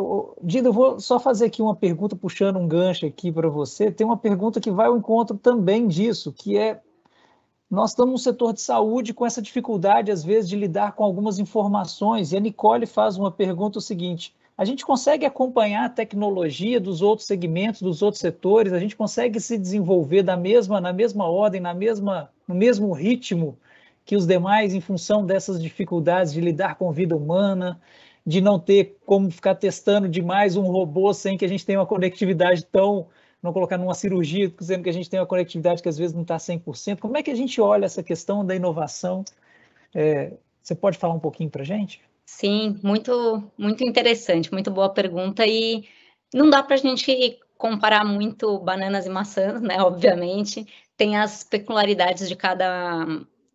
Dido, eu vou só fazer aqui uma pergunta, puxando um gancho aqui para você. Tem uma pergunta que vai ao encontro também disso, que é nós estamos no setor de saúde com essa dificuldade, às vezes, de lidar com algumas informações. E a Nicole faz uma pergunta o seguinte: a gente consegue acompanhar a tecnologia dos outros segmentos, dos outros setores? A gente consegue se desenvolver da mesma, na mesma ordem, na mesma, no mesmo ritmo que os demais, em função dessas dificuldades de lidar com vida humana? De não ter como ficar testando demais um robô sem que a gente tenha uma conectividade tão, não colocar numa cirurgia, dizendo que a gente tem uma conectividade que às vezes não está 100%. Como é que a gente olha essa questão da inovação? É, você pode falar um pouquinho para a gente? Sim, muito, muito interessante, muito boa pergunta e não dá para a gente comparar muito bananas e maçãs, né? Obviamente, tem as peculiaridades de cada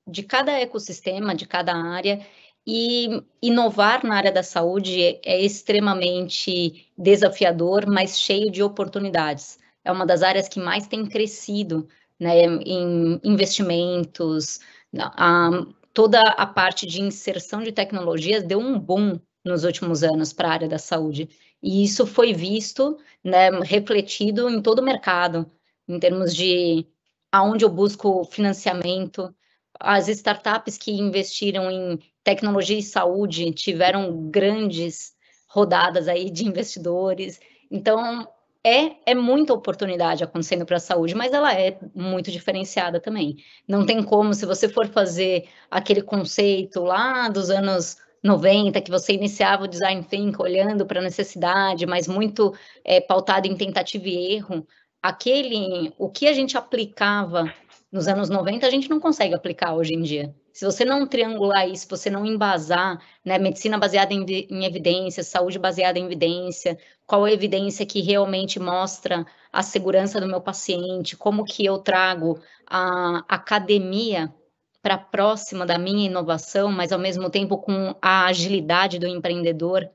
de cada ecossistema, de cada área, e inovar na área da saúde é extremamente desafiador, mas cheio de oportunidades. É uma das áreas que mais tem crescido né, em investimentos, a, toda a parte de inserção de tecnologias deu um boom nos últimos anos para a área da saúde. E isso foi visto, né, refletido em todo o mercado, em termos de aonde eu busco financiamento, as startups que investiram em tecnologia e saúde tiveram grandes rodadas aí de investidores. Então, é, é muita oportunidade acontecendo para a saúde, mas ela é muito diferenciada também. Não tem como, se você for fazer aquele conceito lá dos anos 90, que você iniciava o design thinking olhando para a necessidade, mas muito é, pautado em tentativa e erro, aquele, o que a gente aplicava nos anos 90, a gente não consegue aplicar hoje em dia. Se você não triangular isso, você não embasar, né, medicina baseada em, em evidência, saúde baseada em evidência, qual a evidência que realmente mostra a segurança do meu paciente, como que eu trago a academia para próxima da minha inovação, mas ao mesmo tempo com a agilidade do empreendedor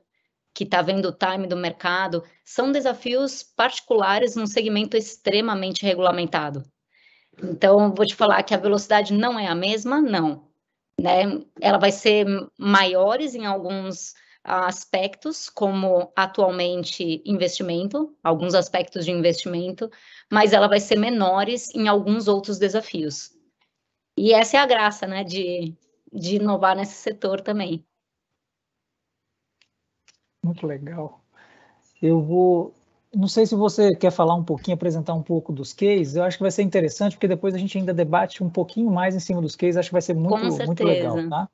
que está vendo o time do mercado, são desafios particulares num segmento extremamente regulamentado. Então, vou te falar que a velocidade não é a mesma, não. Né? Ela vai ser maiores em alguns aspectos, como atualmente investimento, alguns aspectos de investimento, mas ela vai ser menores em alguns outros desafios. E essa é a graça, né, de, de inovar nesse setor também. Muito legal. Eu vou não sei se você quer falar um pouquinho, apresentar um pouco dos cases. Eu acho que vai ser interessante, porque depois a gente ainda debate um pouquinho mais em cima dos cases. Acho que vai ser muito, muito legal, tá?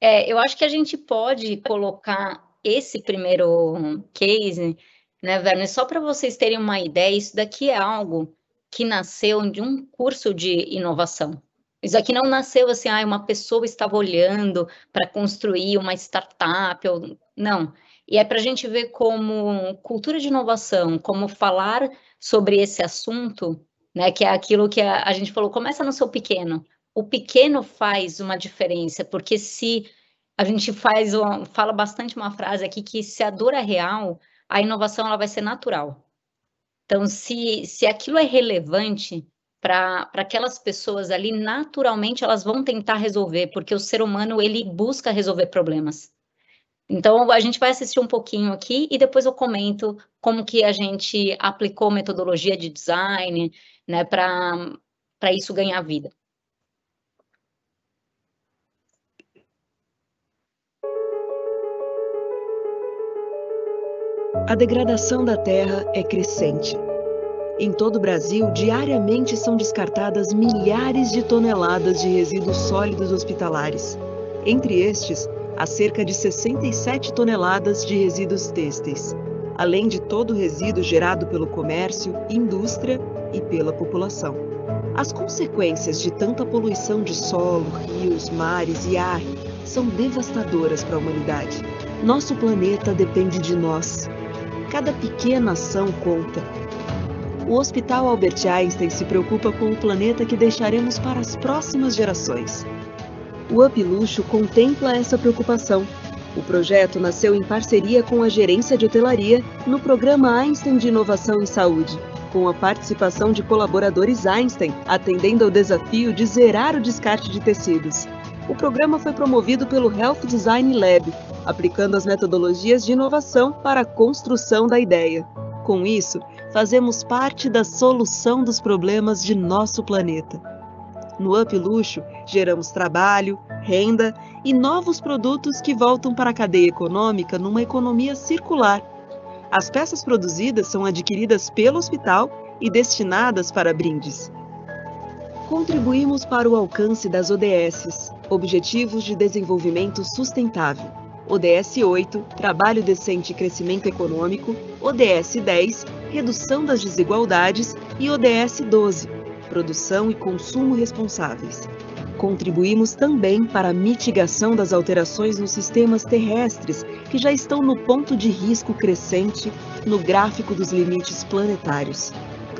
É, eu acho que a gente pode colocar esse primeiro case, né, Werner, só para vocês terem uma ideia, isso daqui é algo que nasceu de um curso de inovação. Isso aqui não nasceu assim, ah, uma pessoa estava olhando para construir uma startup. Ou... Não, E é para a gente ver como cultura de inovação, como falar sobre esse assunto, né, que é aquilo que a, a gente falou, começa no seu pequeno. O pequeno faz uma diferença, porque se a gente faz, fala bastante uma frase aqui que se a dor é real, a inovação ela vai ser natural. Então, se, se aquilo é relevante para aquelas pessoas ali, naturalmente elas vão tentar resolver, porque o ser humano ele busca resolver problemas. Então, a gente vai assistir um pouquinho aqui e depois eu comento como que a gente aplicou metodologia de design, né, para isso ganhar vida. A degradação da terra é crescente. Em todo o Brasil, diariamente são descartadas milhares de toneladas de resíduos sólidos hospitalares. Entre estes, há cerca de 67 toneladas de resíduos têxteis, além de todo o resíduo gerado pelo comércio, indústria e pela população. As consequências de tanta poluição de solo, rios, mares e ar são devastadoras para a humanidade. Nosso planeta depende de nós. Cada pequena ação conta. O Hospital Albert Einstein se preocupa com o planeta que deixaremos para as próximas gerações. O Up Luxo contempla essa preocupação. O projeto nasceu em parceria com a Gerência de Hotelaria no programa Einstein de Inovação em Saúde, com a participação de colaboradores Einstein, atendendo ao desafio de zerar o descarte de tecidos. O programa foi promovido pelo Health Design Lab, aplicando as metodologias de inovação para a construção da ideia. Com isso, fazemos parte da solução dos problemas de nosso planeta. No Up Luxo, geramos trabalho, renda e novos produtos que voltam para a cadeia econômica numa economia circular. As peças produzidas são adquiridas pelo hospital e destinadas para brindes. Contribuímos para o alcance das ODSs, Objetivos de Desenvolvimento Sustentável. ODS 8, Trabalho Decente e Crescimento Econômico, ODS 10, Redução das Desigualdades e ODS 12, produção e consumo responsáveis. Contribuímos também para a mitigação das alterações nos sistemas terrestres que já estão no ponto de risco crescente no gráfico dos limites planetários.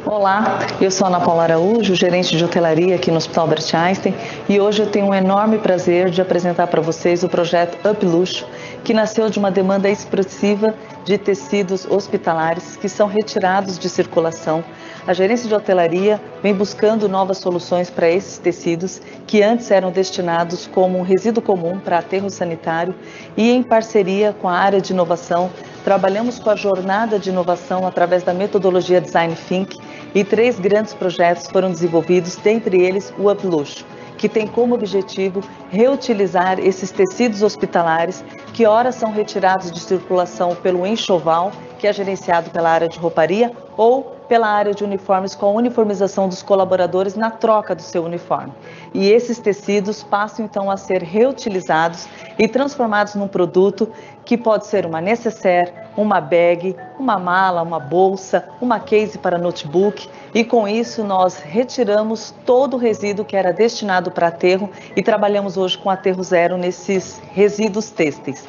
Olá, eu sou Ana Paula Araújo, gerente de hotelaria aqui no Hospital Albert Einstein e hoje eu tenho um enorme prazer de apresentar para vocês o projeto Up Luxo, que nasceu de uma demanda expressiva de tecidos hospitalares que são retirados de circulação a gerência de hotelaria vem buscando novas soluções para esses tecidos que antes eram destinados como um resíduo comum para aterro sanitário e em parceria com a área de inovação, trabalhamos com a jornada de inovação através da metodologia Design Think e três grandes projetos foram desenvolvidos, dentre eles o Upluxo que tem como objetivo reutilizar esses tecidos hospitalares que ora são retirados de circulação pelo enxoval, que é gerenciado pela área de rouparia, ou pela área de uniformes com a uniformização dos colaboradores na troca do seu uniforme. E esses tecidos passam então a ser reutilizados e transformados num produto que pode ser uma necessaire, uma bag, uma mala, uma bolsa, uma case para notebook, e com isso nós retiramos todo o resíduo que era destinado para aterro e trabalhamos hoje com aterro zero nesses resíduos têxteis.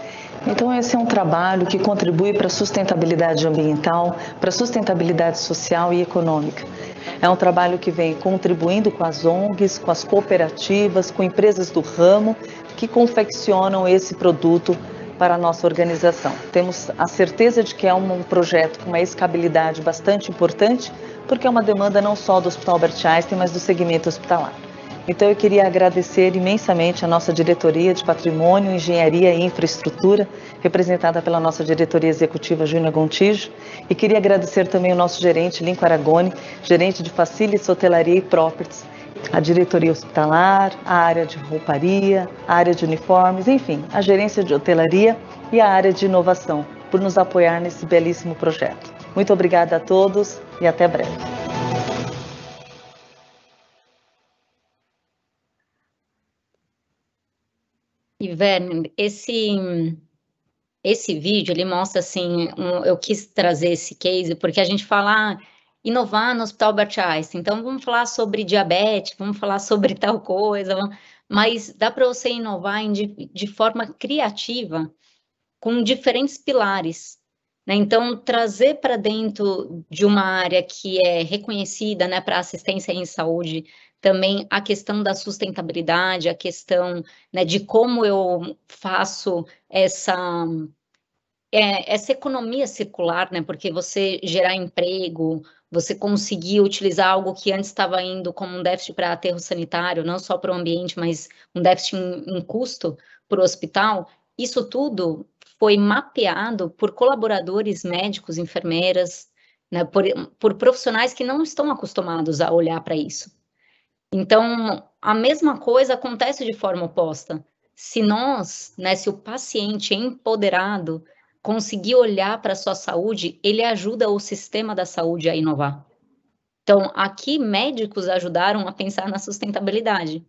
Então, esse é um trabalho que contribui para a sustentabilidade ambiental, para a sustentabilidade social e econômica. É um trabalho que vem contribuindo com as ONGs, com as cooperativas, com empresas do ramo que confeccionam esse produto para a nossa organização. Temos a certeza de que é um projeto com uma escabilidade bastante importante, porque é uma demanda não só do Hospital Albert Einstein, mas do segmento hospitalar. Então eu queria agradecer imensamente a nossa diretoria de Patrimônio, Engenharia e Infraestrutura, representada pela nossa diretoria executiva Júnior Gontijo, e queria agradecer também o nosso gerente Linco Aragoni, gerente de Facilities, Hotelaria e Properties, a diretoria hospitalar, a área de rouparia, a área de uniformes, enfim, a gerência de hotelaria e a área de inovação, por nos apoiar nesse belíssimo projeto. Muito obrigada a todos e até breve. E, esse, esse vídeo, ele mostra, assim, um, eu quis trazer esse case, porque a gente fala, ah, inovar no Hospital Albert Einstein, então vamos falar sobre diabetes, vamos falar sobre tal coisa, mas dá para você inovar de, de forma criativa, com diferentes pilares. Né? Então, trazer para dentro de uma área que é reconhecida né, para assistência em saúde, também a questão da sustentabilidade, a questão né, de como eu faço essa, é, essa economia circular, né, porque você gerar emprego, você conseguir utilizar algo que antes estava indo como um déficit para aterro sanitário, não só para o ambiente, mas um déficit em, em custo para o hospital, isso tudo foi mapeado por colaboradores médicos, enfermeiras, né, por, por profissionais que não estão acostumados a olhar para isso. Então, a mesma coisa acontece de forma oposta. Se nós, né, se o paciente empoderado, conseguir olhar para a sua saúde, ele ajuda o sistema da saúde a inovar. Então, aqui médicos ajudaram a pensar na sustentabilidade,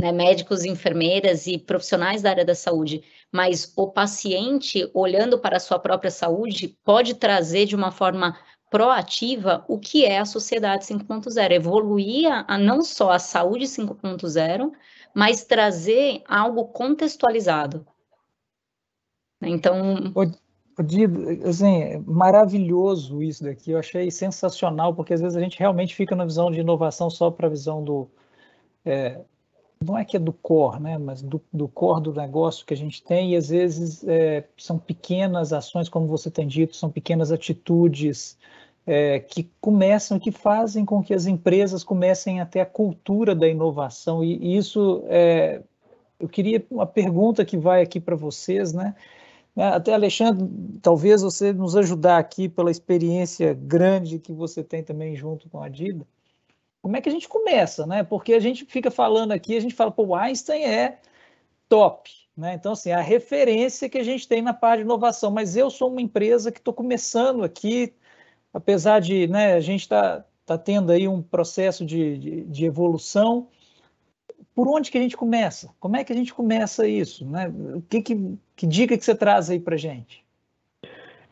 né? médicos, enfermeiras e profissionais da área da saúde, mas o paciente, olhando para a sua própria saúde, pode trazer de uma forma proativa o que é a sociedade 5.0, evoluir a, a não só a saúde 5.0, mas trazer algo contextualizado. Então. Dido, assim, maravilhoso isso daqui, eu achei sensacional, porque às vezes a gente realmente fica na visão de inovação só para a visão do. É, não é que é do core, né, mas do, do core do negócio que a gente tem, e às vezes é, são pequenas ações, como você tem dito, são pequenas atitudes, é, que começam, que fazem com que as empresas comecem a ter a cultura da inovação. E, e isso, é, eu queria uma pergunta que vai aqui para vocês, né? É, até Alexandre, talvez você nos ajudar aqui pela experiência grande que você tem também junto com a Dida. Como é que a gente começa, né? Porque a gente fica falando aqui, a gente fala, pô, o Einstein é top, né? Então, assim, a referência que a gente tem na parte de inovação, mas eu sou uma empresa que estou começando aqui, apesar de né, a gente estar tá, tá tendo aí um processo de, de, de, evolução, por onde que a gente começa? Como é que a gente começa isso? Né? O que, que, que dica que você traz aí para gente?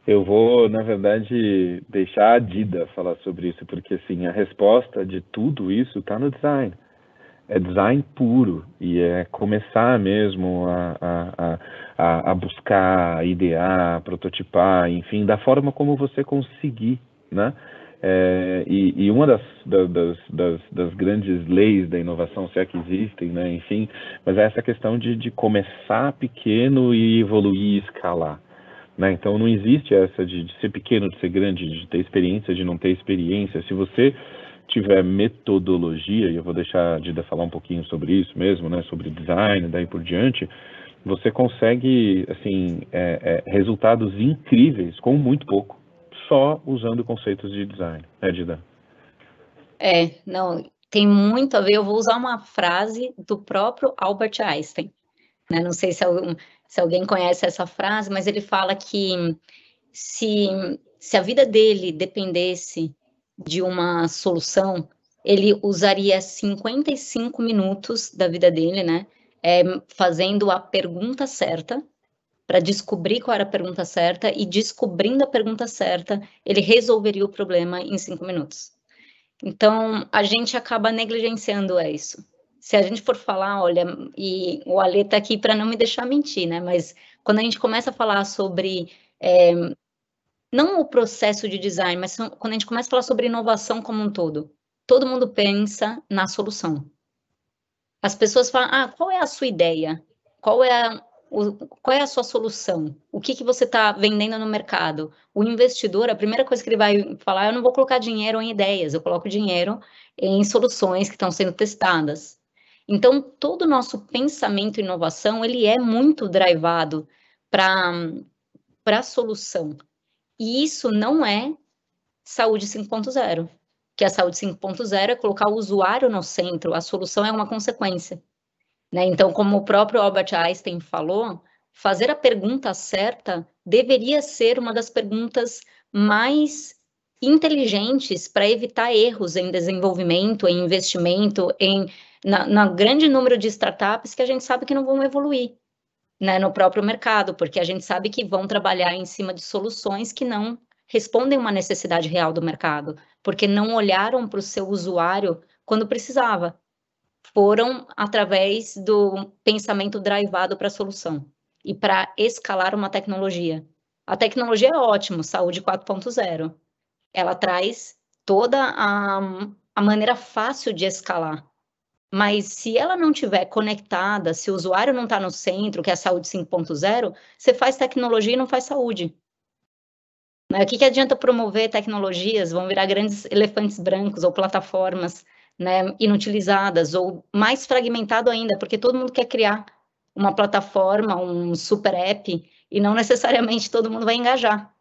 Eu vou, na verdade, deixar a Dida falar sobre isso, porque assim, a resposta de tudo isso está no design. É design puro e é começar mesmo a, a, a, a buscar, idear, prototipar, enfim, da forma como você conseguir né? É, e, e, uma das, das, das, das, grandes leis da inovação, se é que existem, né? enfim, mas é essa questão de, de começar pequeno e evoluir e escalar. Né? Então não existe essa de, de, ser pequeno, de ser grande, de ter experiência, de não ter experiência. Se você tiver metodologia, e eu vou deixar a Dida falar um pouquinho sobre isso mesmo, né? sobre design, daí por diante, você consegue assim é, é, resultados incríveis com muito pouco só usando conceitos de design, né, Dida? É, não, tem muito a ver. Eu vou usar uma frase do próprio Albert Einstein. Né? Não sei se, algum, se alguém conhece essa frase, mas ele fala que se, se a vida dele dependesse de uma solução, ele usaria 55 minutos da vida dele, né? É, fazendo a pergunta certa para descobrir qual era a pergunta certa e descobrindo a pergunta certa, ele resolveria o problema em cinco minutos. Então, a gente acaba negligenciando isso. Se a gente for falar, olha, e o Ale está aqui para não me deixar mentir, né? Mas quando a gente começa a falar sobre é, não o processo de design, mas quando a gente começa a falar sobre inovação como um todo, todo mundo pensa na solução. As pessoas falam, ah, qual é a sua ideia? Qual é a, o, qual é a sua solução? O que, que você está vendendo no mercado? O investidor, a primeira coisa que ele vai falar, eu não vou colocar dinheiro em ideias, eu coloco dinheiro em soluções que estão sendo testadas. Então, todo o nosso pensamento e inovação, ele é muito drivado para a solução. E isso não é saúde 5.0, que a saúde 5.0 é colocar o usuário no centro, a solução é uma consequência. Né? Então, como o próprio Albert Einstein falou, fazer a pergunta certa deveria ser uma das perguntas mais inteligentes para evitar erros em desenvolvimento, em investimento, em na, na, grande número de startups que a gente sabe que não vão evoluir né, no próprio mercado, porque a gente sabe que vão trabalhar em cima de soluções que não respondem uma necessidade real do mercado, porque não olharam para o seu usuário quando precisava foram através do pensamento drivado para a solução. e para escalar uma tecnologia. A tecnologia é ótimo, saúde 4.0. Ela traz toda a, a maneira fácil de escalar. Mas se ela não estiver conectada, se o usuário não está no centro, que é a saúde 5.0, você faz tecnologia e não faz saúde. Né? O que, que adianta promover tecnologias? Vão virar grandes elefantes brancos ou plataformas né, inutilizadas, ou mais fragmentado ainda, porque todo mundo quer criar uma plataforma, um super app, e não necessariamente todo mundo vai engajar.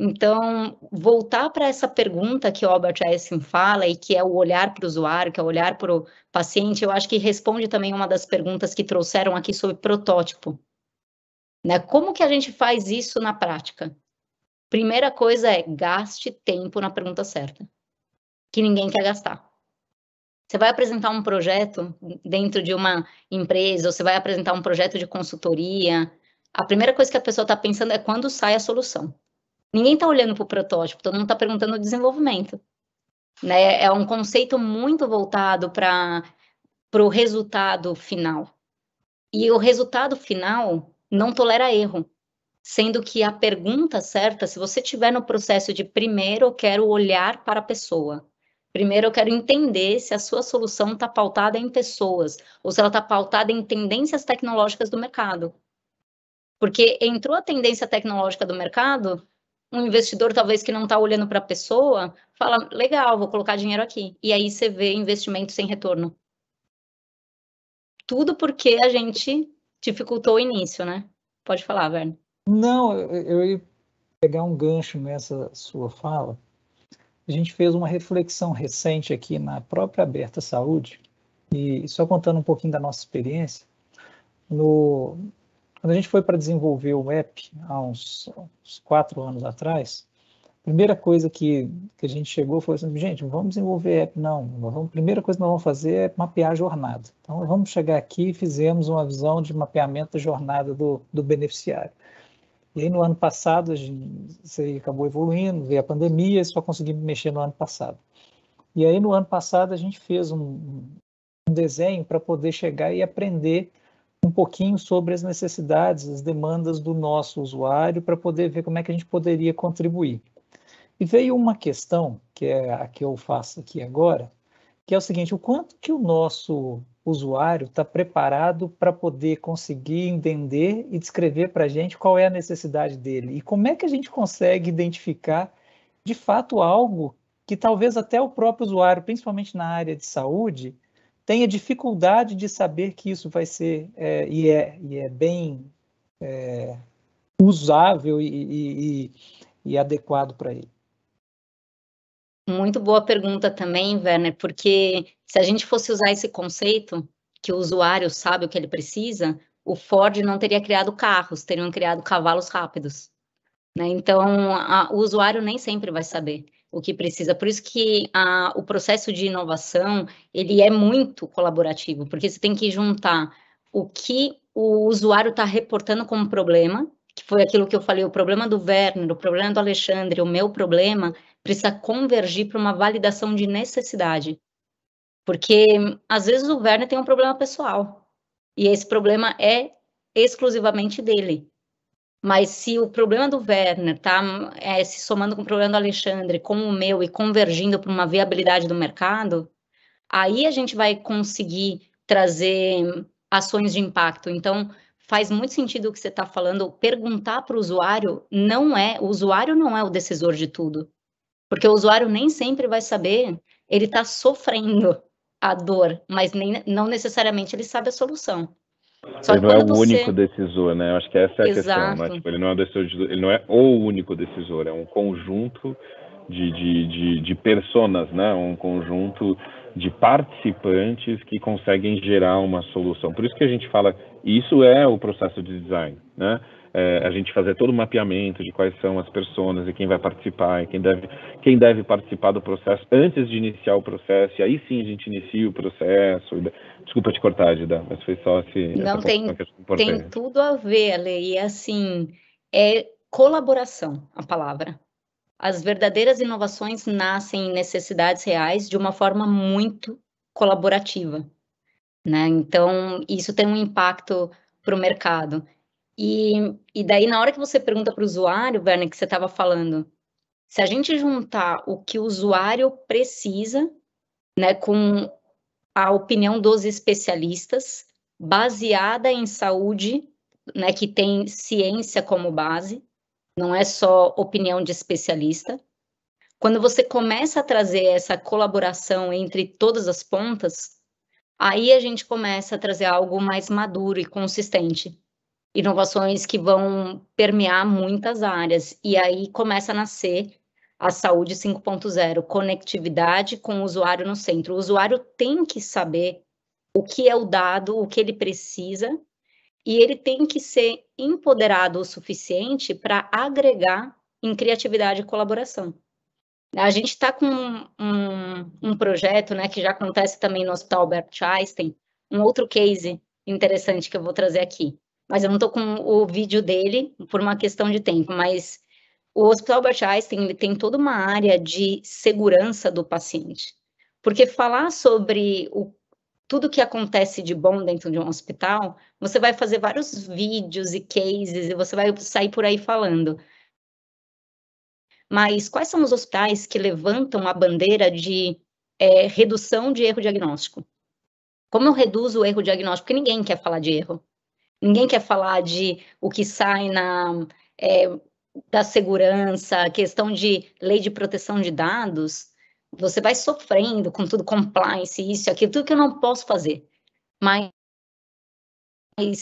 Então, voltar para essa pergunta que o Albert Einstein fala e que é o olhar para o usuário, que é o olhar para o paciente, eu acho que responde também uma das perguntas que trouxeram aqui sobre protótipo. Né? Como que a gente faz isso na prática? Primeira coisa é gaste tempo na pergunta certa, que ninguém quer gastar. Você vai apresentar um projeto dentro de uma empresa, ou você vai apresentar um projeto de consultoria, a primeira coisa que a pessoa está pensando é quando sai a solução. Ninguém está olhando para o protótipo, todo mundo está perguntando o desenvolvimento. Né? É um conceito muito voltado para o resultado final. E o resultado final não tolera erro. Sendo que a pergunta certa, se você estiver no processo de primeiro eu quero olhar para a pessoa, primeiro eu quero entender se a sua solução está pautada em pessoas, ou se ela está pautada em tendências tecnológicas do mercado. Porque entrou a tendência tecnológica do mercado, um investidor talvez que não está olhando para a pessoa, fala, legal, vou colocar dinheiro aqui. E aí você vê investimento sem retorno. Tudo porque a gente dificultou o início, né? Pode falar, Werner. Não, eu ia pegar um gancho nessa sua fala. A gente fez uma reflexão recente aqui na própria Aberta Saúde, e só contando um pouquinho da nossa experiência, no, quando a gente foi para desenvolver o app, há uns, uns, quatro anos atrás, a primeira coisa que, que a gente chegou foi assim, gente, vamos desenvolver app, não, vamos, a primeira coisa que nós vamos fazer é mapear a jornada. Então, vamos chegar aqui e fizemos uma visão de mapeamento da jornada do, do beneficiário. E aí, no ano passado, a gente, acabou evoluindo, veio a pandemia, só conseguimos mexer no ano passado. E aí, no ano passado, a gente fez um, um desenho para poder chegar e aprender um pouquinho sobre as necessidades, as demandas do nosso usuário para poder ver como é que a gente poderia contribuir. E veio uma questão, que é a que eu faço aqui agora, que é o seguinte, o quanto que o nosso usuário está preparado para poder conseguir entender e descrever para a gente qual é a necessidade dele e como é que a gente consegue identificar de fato algo que talvez até o próprio usuário, principalmente na área de saúde, tenha dificuldade de saber que isso vai ser é, e, é, e é bem é, usável e, e, e adequado para ele? Muito boa pergunta também, Werner, porque se a gente fosse usar esse conceito, que o usuário sabe o que ele precisa, o Ford não teria criado carros, teriam criado cavalos rápidos. Né? Então, a, o usuário nem sempre vai saber o que precisa. Por isso que a, o processo de inovação ele é muito colaborativo, porque você tem que juntar o que o usuário está reportando como problema, que foi aquilo que eu falei, o problema do Werner, o problema do Alexandre, o meu problema, precisa convergir para uma validação de necessidade. Porque às vezes o Werner tem um problema pessoal, e esse problema é exclusivamente dele. Mas se o problema do Werner está é, se somando com o problema do Alexandre, com o meu e convergindo para uma viabilidade do mercado, aí a gente vai conseguir trazer ações de impacto. Então, faz muito sentido o que você está falando. Perguntar para o usuário não é, o usuário não é o decisor de tudo, porque o usuário nem sempre vai saber, ele está sofrendo a dor, mas nem, não necessariamente ele sabe a solução. Só ele não é o você... único decisor, né? Eu acho que essa é a Exato. questão, né? Tipo, ele não é, decisor, ele não é o único decisor, é um conjunto de, de, de, de personas, né? Um conjunto de participantes que conseguem gerar uma solução. Por isso que a gente fala, isso é o processo de design, né? É, a gente fazer todo o mapeamento de quais são as pessoas e quem vai participar e quem deve, quem deve participar do processo antes de iniciar o processo, e aí sim a gente inicia o processo. Desculpa te cortar, Dida, mas foi só se. Não, tem, tem tudo a ver, Ale, e assim, é colaboração a palavra. As verdadeiras inovações nascem em necessidades reais de uma forma muito colaborativa. Né? Então, isso tem um impacto para o mercado. E, e daí, na hora que você pergunta para o usuário, Werner, que você estava falando, se a gente juntar o que o usuário precisa, né, com a opinião dos especialistas, baseada em saúde, né, que tem ciência como base, não é só opinião de especialista. Quando você começa a trazer essa colaboração entre todas as pontas, aí a gente começa a trazer algo mais maduro e consistente. Inovações que vão permear muitas áreas, e aí começa a nascer a saúde 5.0, conectividade com o usuário no centro. O usuário tem que saber o que é o dado, o que ele precisa, e ele tem que ser empoderado o suficiente para agregar em criatividade e colaboração. A gente está com um, um, projeto né, que já acontece também no Hospital Albert Einstein, um outro case interessante que eu vou trazer aqui. Mas eu não estou com o vídeo dele por uma questão de tempo, mas o Hospital Albert Einstein ele tem toda uma área de segurança do paciente. Porque falar sobre o, tudo que acontece de bom dentro de um hospital, você vai fazer vários vídeos e cases e você vai sair por aí falando. Mas quais são os hospitais que levantam a bandeira de é, redução de erro diagnóstico? Como eu reduzo o erro diagnóstico? Porque ninguém quer falar de erro. Ninguém quer falar de o que sai na é, da segurança, questão de lei de proteção de dados, você vai sofrendo com tudo, compliance, isso, aquilo, tudo que eu não posso fazer. Mas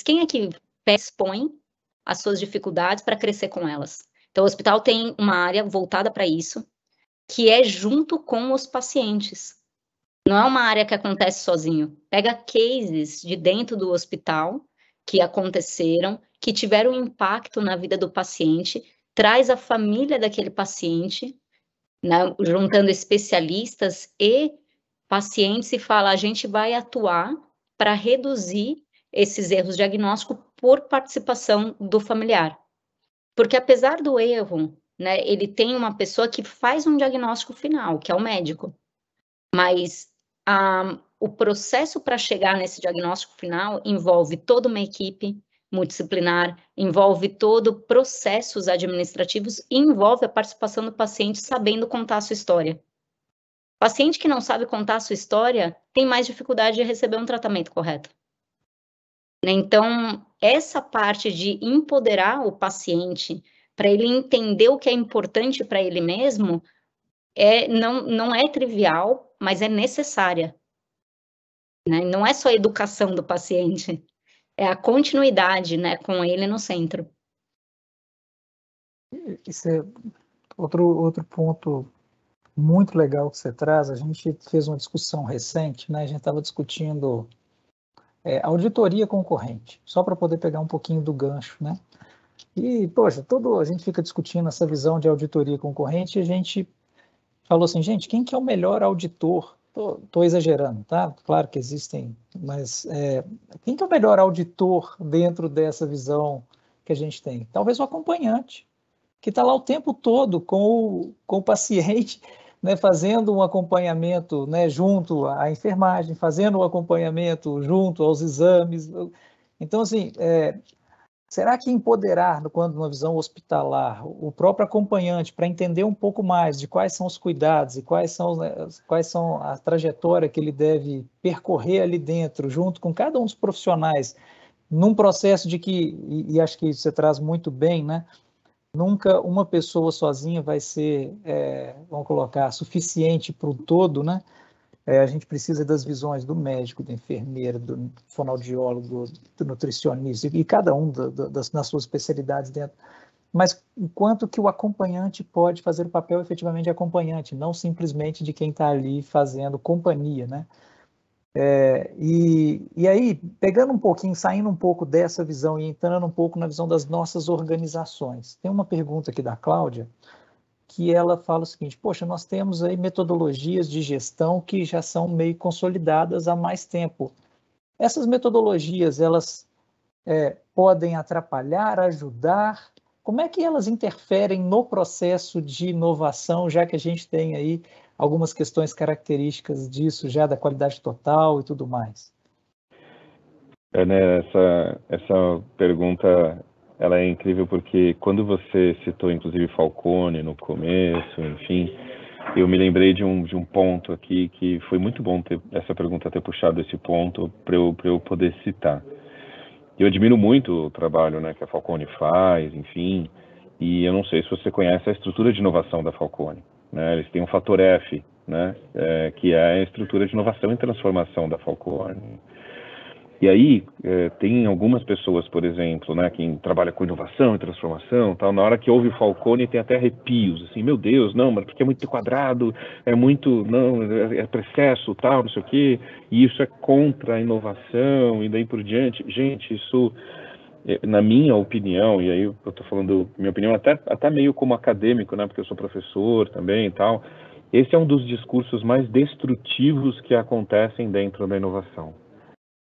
quem é que expõe as suas dificuldades para crescer com elas? Então, o hospital tem uma área voltada para isso, que é junto com os pacientes. Não é uma área que acontece sozinho. Pega cases de dentro do hospital que aconteceram, que tiveram impacto na vida do paciente traz a família daquele paciente, né, juntando especialistas e pacientes e fala: a gente vai atuar para reduzir esses erros diagnósticos por participação do familiar. Porque apesar do erro, né, ele tem uma pessoa que faz um diagnóstico final, que é o médico. Mas a, o processo para chegar nesse diagnóstico final envolve toda uma equipe, multidisciplinar, envolve todo processos administrativos e envolve a participação do paciente sabendo contar a sua história. Paciente que não sabe contar a sua história tem mais dificuldade de receber um tratamento correto. Então, essa parte de empoderar o paciente para ele entender o que é importante para ele mesmo é, não, não é trivial, mas é necessária. Né? Não é só a educação do paciente, é a continuidade, né, com ele no centro. Isso é outro, outro ponto muito legal que você traz. A gente fez uma discussão recente, né? A gente estava discutindo é, auditoria concorrente, só para poder pegar um pouquinho do gancho, né? E, poxa, todo, a gente fica discutindo essa visão de auditoria concorrente e a gente falou assim, gente, quem que é o melhor auditor Estou exagerando, tá? Claro que existem, mas é, quem que é o melhor auditor dentro dessa visão que a gente tem? Talvez o acompanhante, que está lá o tempo todo com o, com o paciente, né, fazendo um acompanhamento né, junto à enfermagem, fazendo o um acompanhamento junto aos exames. Então, assim, é, Será que empoderar, quando numa visão hospitalar, o próprio acompanhante para entender um pouco mais de quais são os cuidados e quais são, né, quais são a trajetória que ele deve percorrer ali dentro, junto com cada um dos profissionais, num processo de que, e, e acho que você traz muito bem, né? Nunca uma pessoa sozinha vai ser, é, vamos colocar, suficiente para o todo, né? É, a gente precisa das visões do médico, da enfermeira, do fonoaudiólogo, do nutricionista, e cada um da, da, das, nas suas especialidades dentro. Mas o quanto que o acompanhante pode fazer o papel efetivamente de acompanhante, não simplesmente de quem está ali fazendo companhia, né? É, e, e aí, pegando um pouquinho, saindo um pouco dessa visão e entrando um pouco na visão das nossas organizações. Tem uma pergunta aqui da Cláudia, que ela fala o seguinte: poxa, nós temos aí metodologias de gestão que já são meio consolidadas há mais tempo. Essas metodologias, elas é, podem atrapalhar, ajudar? Como é que elas interferem no processo de inovação, já que a gente tem aí algumas questões características disso, já da qualidade total e tudo mais? É, né, essa, essa pergunta ela é incrível porque quando você citou, inclusive, Falcone no começo, enfim, eu me lembrei de um, de um ponto aqui que foi muito bom ter essa pergunta ter puxado esse ponto para eu, eu poder citar. Eu admiro muito o trabalho né, que a Falcone faz, enfim, e eu não sei se você conhece a estrutura de inovação da Falcone. Né? Eles têm um fator F, né, é, que é a estrutura de inovação e transformação da Falcone. E aí, é, tem algumas pessoas, por exemplo, né, que trabalha com inovação e transformação, tal, na hora que ouve o Falcone tem até arrepios, assim, meu Deus, não, mas porque é muito quadrado, é muito, não, é, é processo, tal, não sei o quê, e isso é contra a inovação e daí por diante. Gente, isso, é, na minha opinião, e aí eu estou falando minha opinião até, até meio como acadêmico, né, porque eu sou professor também e tal, esse é um dos discursos mais destrutivos que acontecem dentro da inovação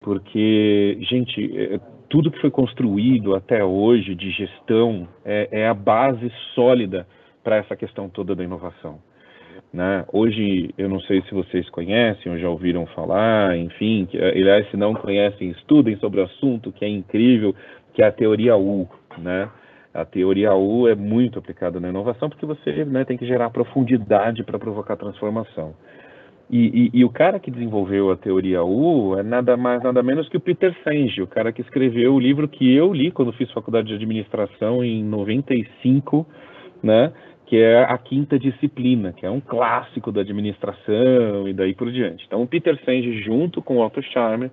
porque, gente, é, tudo que foi construído até hoje de gestão é, é a base sólida para essa questão toda da inovação. Né? Hoje, eu não sei se vocês conhecem ou já ouviram falar, enfim, que, aliás, se não conhecem, estudem sobre o assunto, que é incrível, que é a teoria U, né? A teoria U é muito aplicada na inovação porque você né, tem que gerar profundidade para provocar transformação. E, e, e, o cara que desenvolveu a teoria U é nada mais, nada menos que o Peter Senge, o cara que escreveu o livro que eu li quando fiz faculdade de administração em 95, né? Que é a quinta disciplina, que é um clássico da administração e daí por diante. Então, o Peter Senge, junto com o Otto Scharmer,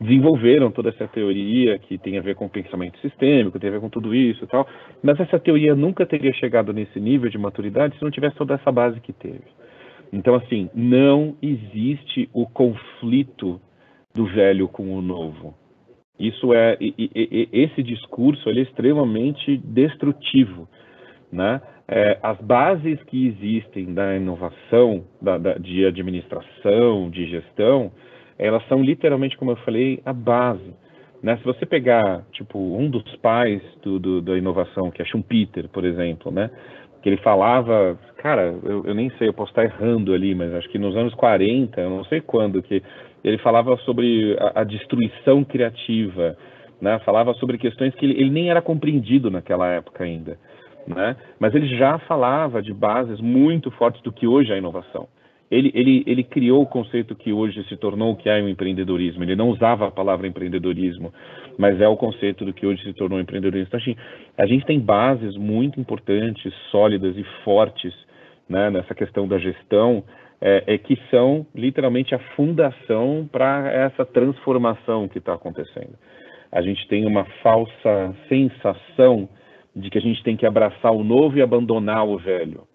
desenvolveram toda essa teoria que tem a ver com pensamento sistêmico, tem a ver com tudo isso e tal. Mas essa teoria nunca teria chegado nesse nível de maturidade se não tivesse toda essa base que teve. Então, assim, não existe o conflito do velho com o novo. Isso é esse discurso é extremamente destrutivo, né? É, as bases que existem da inovação, da, da, de administração, de gestão, elas são literalmente, como eu falei, a base. Né? Se você pegar, tipo, um dos pais do, do, da inovação, que é Schumpeter, por exemplo, né? Que ele falava, cara, eu, eu, nem sei, eu posso estar errando ali, mas acho que nos anos 40, eu não sei quando, que ele falava sobre a, a destruição criativa, né? falava sobre questões que ele, ele, nem era compreendido naquela época ainda. Né? Mas ele já falava de bases muito fortes do que hoje é a inovação ele, ele, ele criou o conceito que hoje se tornou o que é o empreendedorismo. Ele não usava a palavra empreendedorismo, mas é o conceito do que hoje se tornou empreendedorismo. Então, assim, a gente tem bases muito importantes, sólidas e fortes né, nessa questão da gestão, é, é que são literalmente a fundação para essa transformação que está acontecendo. A gente tem uma falsa sensação de que a gente tem que abraçar o novo e abandonar o velho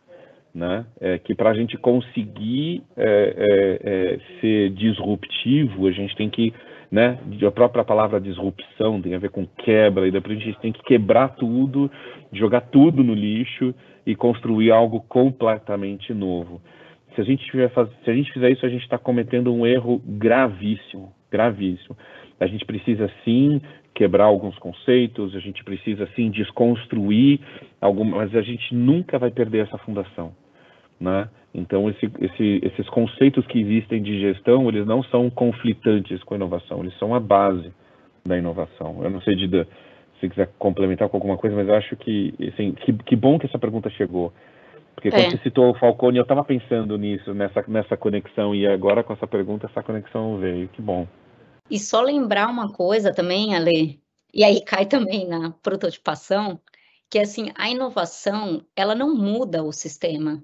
né? É, que para a gente conseguir é, é, é, ser disruptivo, a gente tem que, né? A própria palavra disrupção tem a ver com quebra, e depois a gente tem que quebrar tudo, jogar tudo no lixo e construir algo completamente novo. Se a gente, se a gente fizer isso, a gente está cometendo um erro gravíssimo, gravíssimo. A gente precisa sim quebrar alguns conceitos, a gente precisa sim desconstruir algumas, mas a gente nunca vai perder essa fundação. Né? Então, esse, esse, esses conceitos que existem de gestão, eles não são conflitantes com a inovação, eles são a base da inovação. Eu não sei, Dida, se quiser complementar com alguma coisa, mas eu acho que, assim, que, que bom que essa pergunta chegou. Porque quando é. você citou o Falcone, eu estava pensando nisso, nessa, nessa conexão, e agora com essa pergunta, essa conexão veio. Que bom. E só lembrar uma coisa também, Ale, e aí cai também na prototipação, que assim, a inovação, ela não muda o sistema,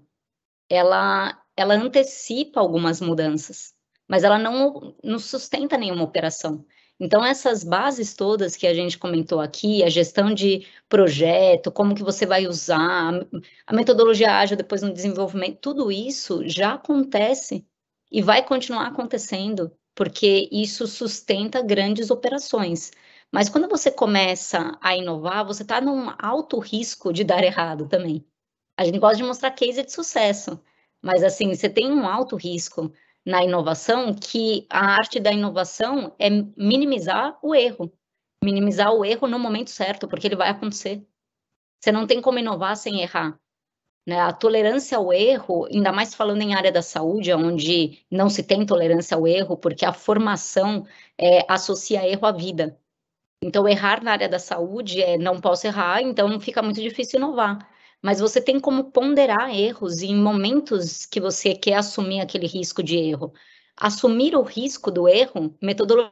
ela, ela antecipa algumas mudanças, mas ela não, não sustenta nenhuma operação. Então, essas bases todas que a gente comentou aqui, a gestão de projeto, como que você vai usar, a metodologia ágil depois no desenvolvimento, tudo isso já acontece e vai continuar acontecendo, porque isso sustenta grandes operações. Mas quando você começa a inovar, você está num alto risco de dar errado também. A gente gosta de mostrar case de sucesso, mas assim, você tem um alto risco na inovação que a arte da inovação é minimizar o erro. Minimizar o erro no momento certo, porque ele vai acontecer. Você não tem como inovar sem errar. Né? A tolerância ao erro, ainda mais falando em área da saúde, onde não se tem tolerância ao erro, porque a formação é, associa erro à vida. Então, errar na área da saúde é não posso errar, então fica muito difícil inovar. Mas você tem como ponderar erros em momentos que você quer assumir aquele risco de erro. Assumir o risco do erro, metodologia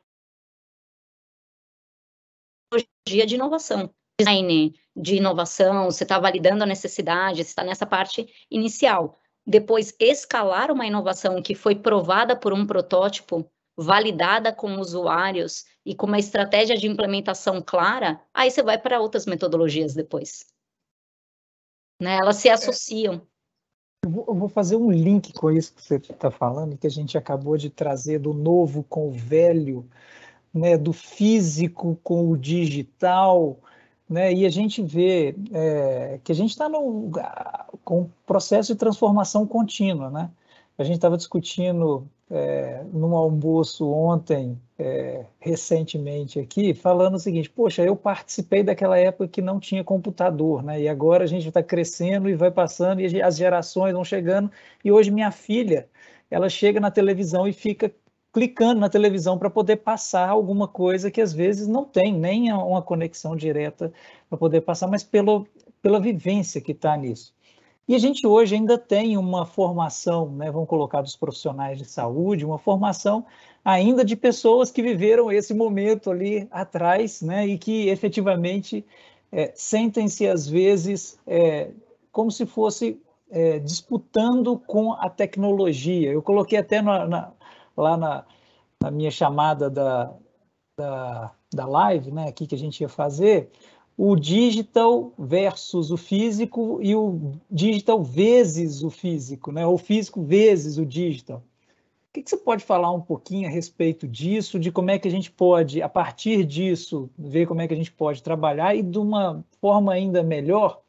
de inovação. Design de inovação, você está validando a necessidade, você está nessa parte inicial. Depois, escalar uma inovação que foi provada por um protótipo validada com usuários e com uma estratégia de implementação clara, aí você vai para outras metodologias depois. Né? Elas se associam. Eu vou fazer um link com isso que você está falando, que a gente acabou de trazer do novo com o velho, né, do físico com o digital, né, e a gente vê é, que a gente está com um processo de transformação contínua. Né? A gente estava discutindo é, num almoço ontem, é, recentemente aqui, falando o seguinte: poxa, eu participei daquela época que não tinha computador, né? E agora a gente está crescendo e vai passando e as gerações vão chegando. E hoje minha filha, ela chega na televisão e fica clicando na televisão para poder passar alguma coisa que às vezes não tem nem uma conexão direta para poder passar, mas pelo, pela vivência que está nisso. E a gente hoje ainda tem uma formação, né, vamos colocar dos profissionais de saúde, uma formação ainda de pessoas que viveram esse momento ali atrás, né, e que efetivamente é, sentem-se às vezes é, como se fosse é, disputando com a tecnologia. Eu coloquei até na, na, lá na, na, minha chamada da, da, da live, né, aqui que a gente ia fazer, o digital versus o físico e o digital vezes o físico, né? O físico vezes o digital. O que, que, você pode falar um pouquinho a respeito disso, de como é que a gente pode, a partir disso, ver como é que a gente pode trabalhar e de uma forma ainda melhor,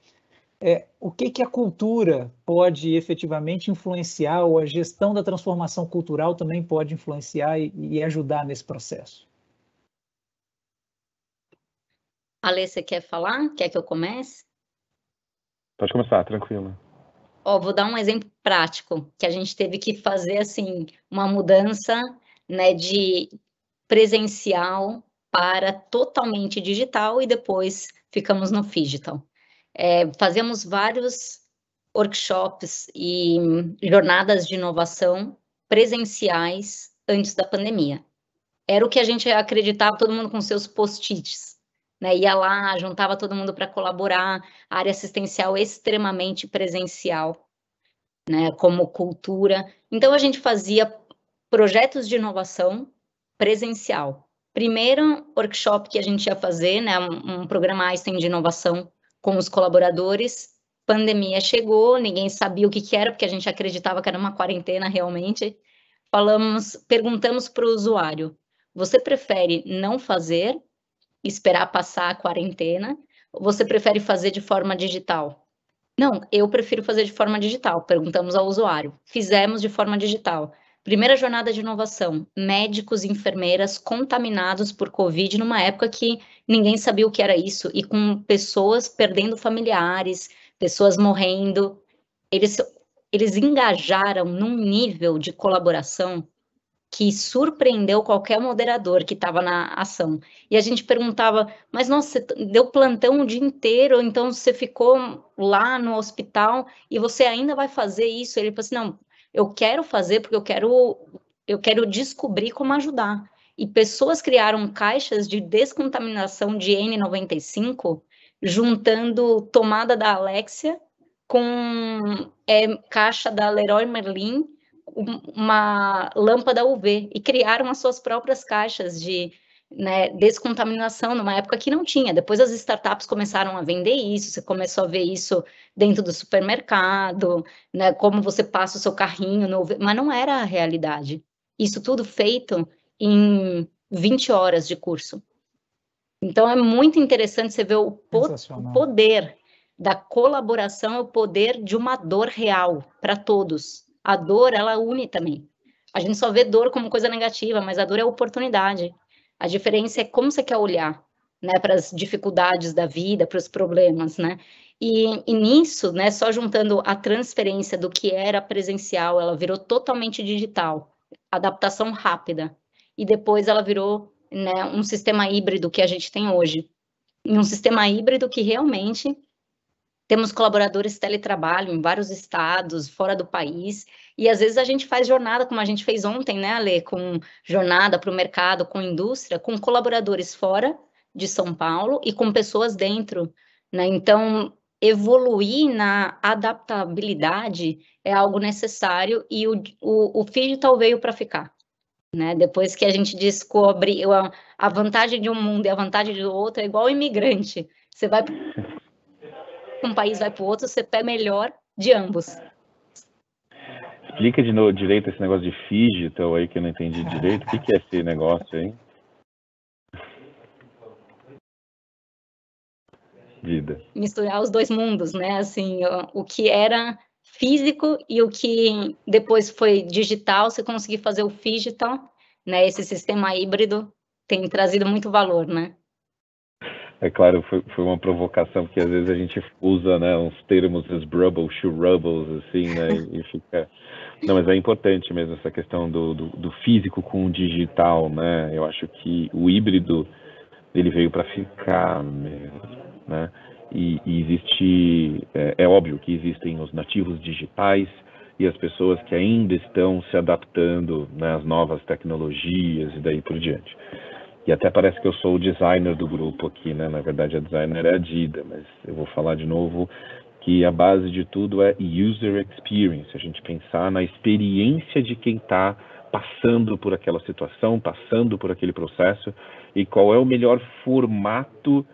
é, o que, que a cultura pode efetivamente influenciar, ou a gestão da transformação cultural também pode influenciar e, e ajudar nesse processo? Ale, você quer falar? Quer que eu comece? Pode começar, tranquilo. Ó, vou dar um exemplo prático, que a gente teve que fazer, assim, uma mudança, né, de presencial para totalmente digital e depois ficamos no digital. É, fazemos vários workshops e jornadas de inovação presenciais antes da pandemia. Era o que a gente acreditava, todo mundo com seus post-its né? Ia lá, juntava todo mundo para colaborar, a área assistencial extremamente presencial, né? Como cultura. Então a gente fazia projetos de inovação presencial. Primeiro workshop que a gente ia fazer, né? Um, programa Einstein de inovação com os colaboradores. Pandemia chegou, ninguém sabia o que, que era, porque a gente acreditava que era uma quarentena realmente. Falamos, perguntamos para o usuário: você prefere não fazer esperar passar a quarentena? Ou você prefere fazer de forma digital? Não, eu prefiro fazer de forma digital. Perguntamos ao usuário. Fizemos de forma digital. Primeira jornada de inovação: médicos e enfermeiras contaminados por Covid numa época que ninguém sabia o que era isso e com pessoas perdendo familiares, pessoas morrendo. Eles, eles engajaram num nível de colaboração que surpreendeu qualquer moderador que estava na ação. E a gente perguntava, mas nossa, você deu plantão o dia inteiro, então você ficou lá no hospital e você ainda vai fazer isso? Ele falou assim, não, eu quero fazer porque eu quero, eu quero descobrir como ajudar. E pessoas criaram caixas de descontaminação de N95, juntando tomada da Alexia com é, caixa da Leroy Merlin uma lâmpada UV e criaram as suas próprias caixas de né, descontaminação numa época que não tinha. Depois as startups começaram a vender isso, você começou a ver isso dentro do supermercado, né, como você passa o seu carrinho, no, mas não era a realidade. Isso tudo feito em 20 horas de curso. Então é muito interessante você ver o, po o poder da colaboração, o poder de uma dor real para todos a dor, ela une também. A gente só vê dor como coisa negativa, mas a dor é oportunidade. A diferença é como você quer olhar, né, para as dificuldades da vida, para os problemas, né? E, e, nisso, né, só juntando a transferência do que era presencial, ela virou totalmente digital, adaptação rápida. E depois ela virou né, um sistema híbrido que a gente tem hoje. Em um sistema híbrido que realmente temos colaboradores teletrabalho em vários estados, fora do país, e às vezes a gente faz jornada, como a gente fez ontem, né, Ale, com jornada para o mercado, com indústria, com colaboradores fora de São Paulo e com pessoas dentro, né? Então, evoluir na adaptabilidade é algo necessário e o, o, o digital veio para ficar. Né? Depois que a gente descobre a, a vantagem de um mundo e a vantagem do outro, é igual imigrante. Você vai um país, vai para o outro, você pega melhor de ambos. Explica de novo direito esse negócio de digital aí que eu não entendi direito. O que, que é esse negócio aí? Vida. Misturar os dois mundos, né? Assim, o que era físico e o que depois foi digital, você conseguir fazer o digital, né? Esse sistema híbrido tem trazido muito valor, né? É claro, foi, foi uma provocação, porque às vezes a gente usa né, uns termos, os brubbles, rubbles, assim, né, e fica... Não, mas é importante mesmo essa questão do, do, do, físico com o digital, né, eu acho que o híbrido, ele veio para ficar mesmo, né, e, e existe, é, é óbvio que existem os nativos digitais e as pessoas que ainda estão se adaptando né, às novas tecnologias e daí por diante. E até parece que eu sou o designer do grupo aqui, né? Na verdade, a designer é a Dida, mas eu vou falar de novo que a base de tudo é user experience, a gente pensar na experiência de quem está passando por aquela situação, passando por aquele processo e qual é o melhor formato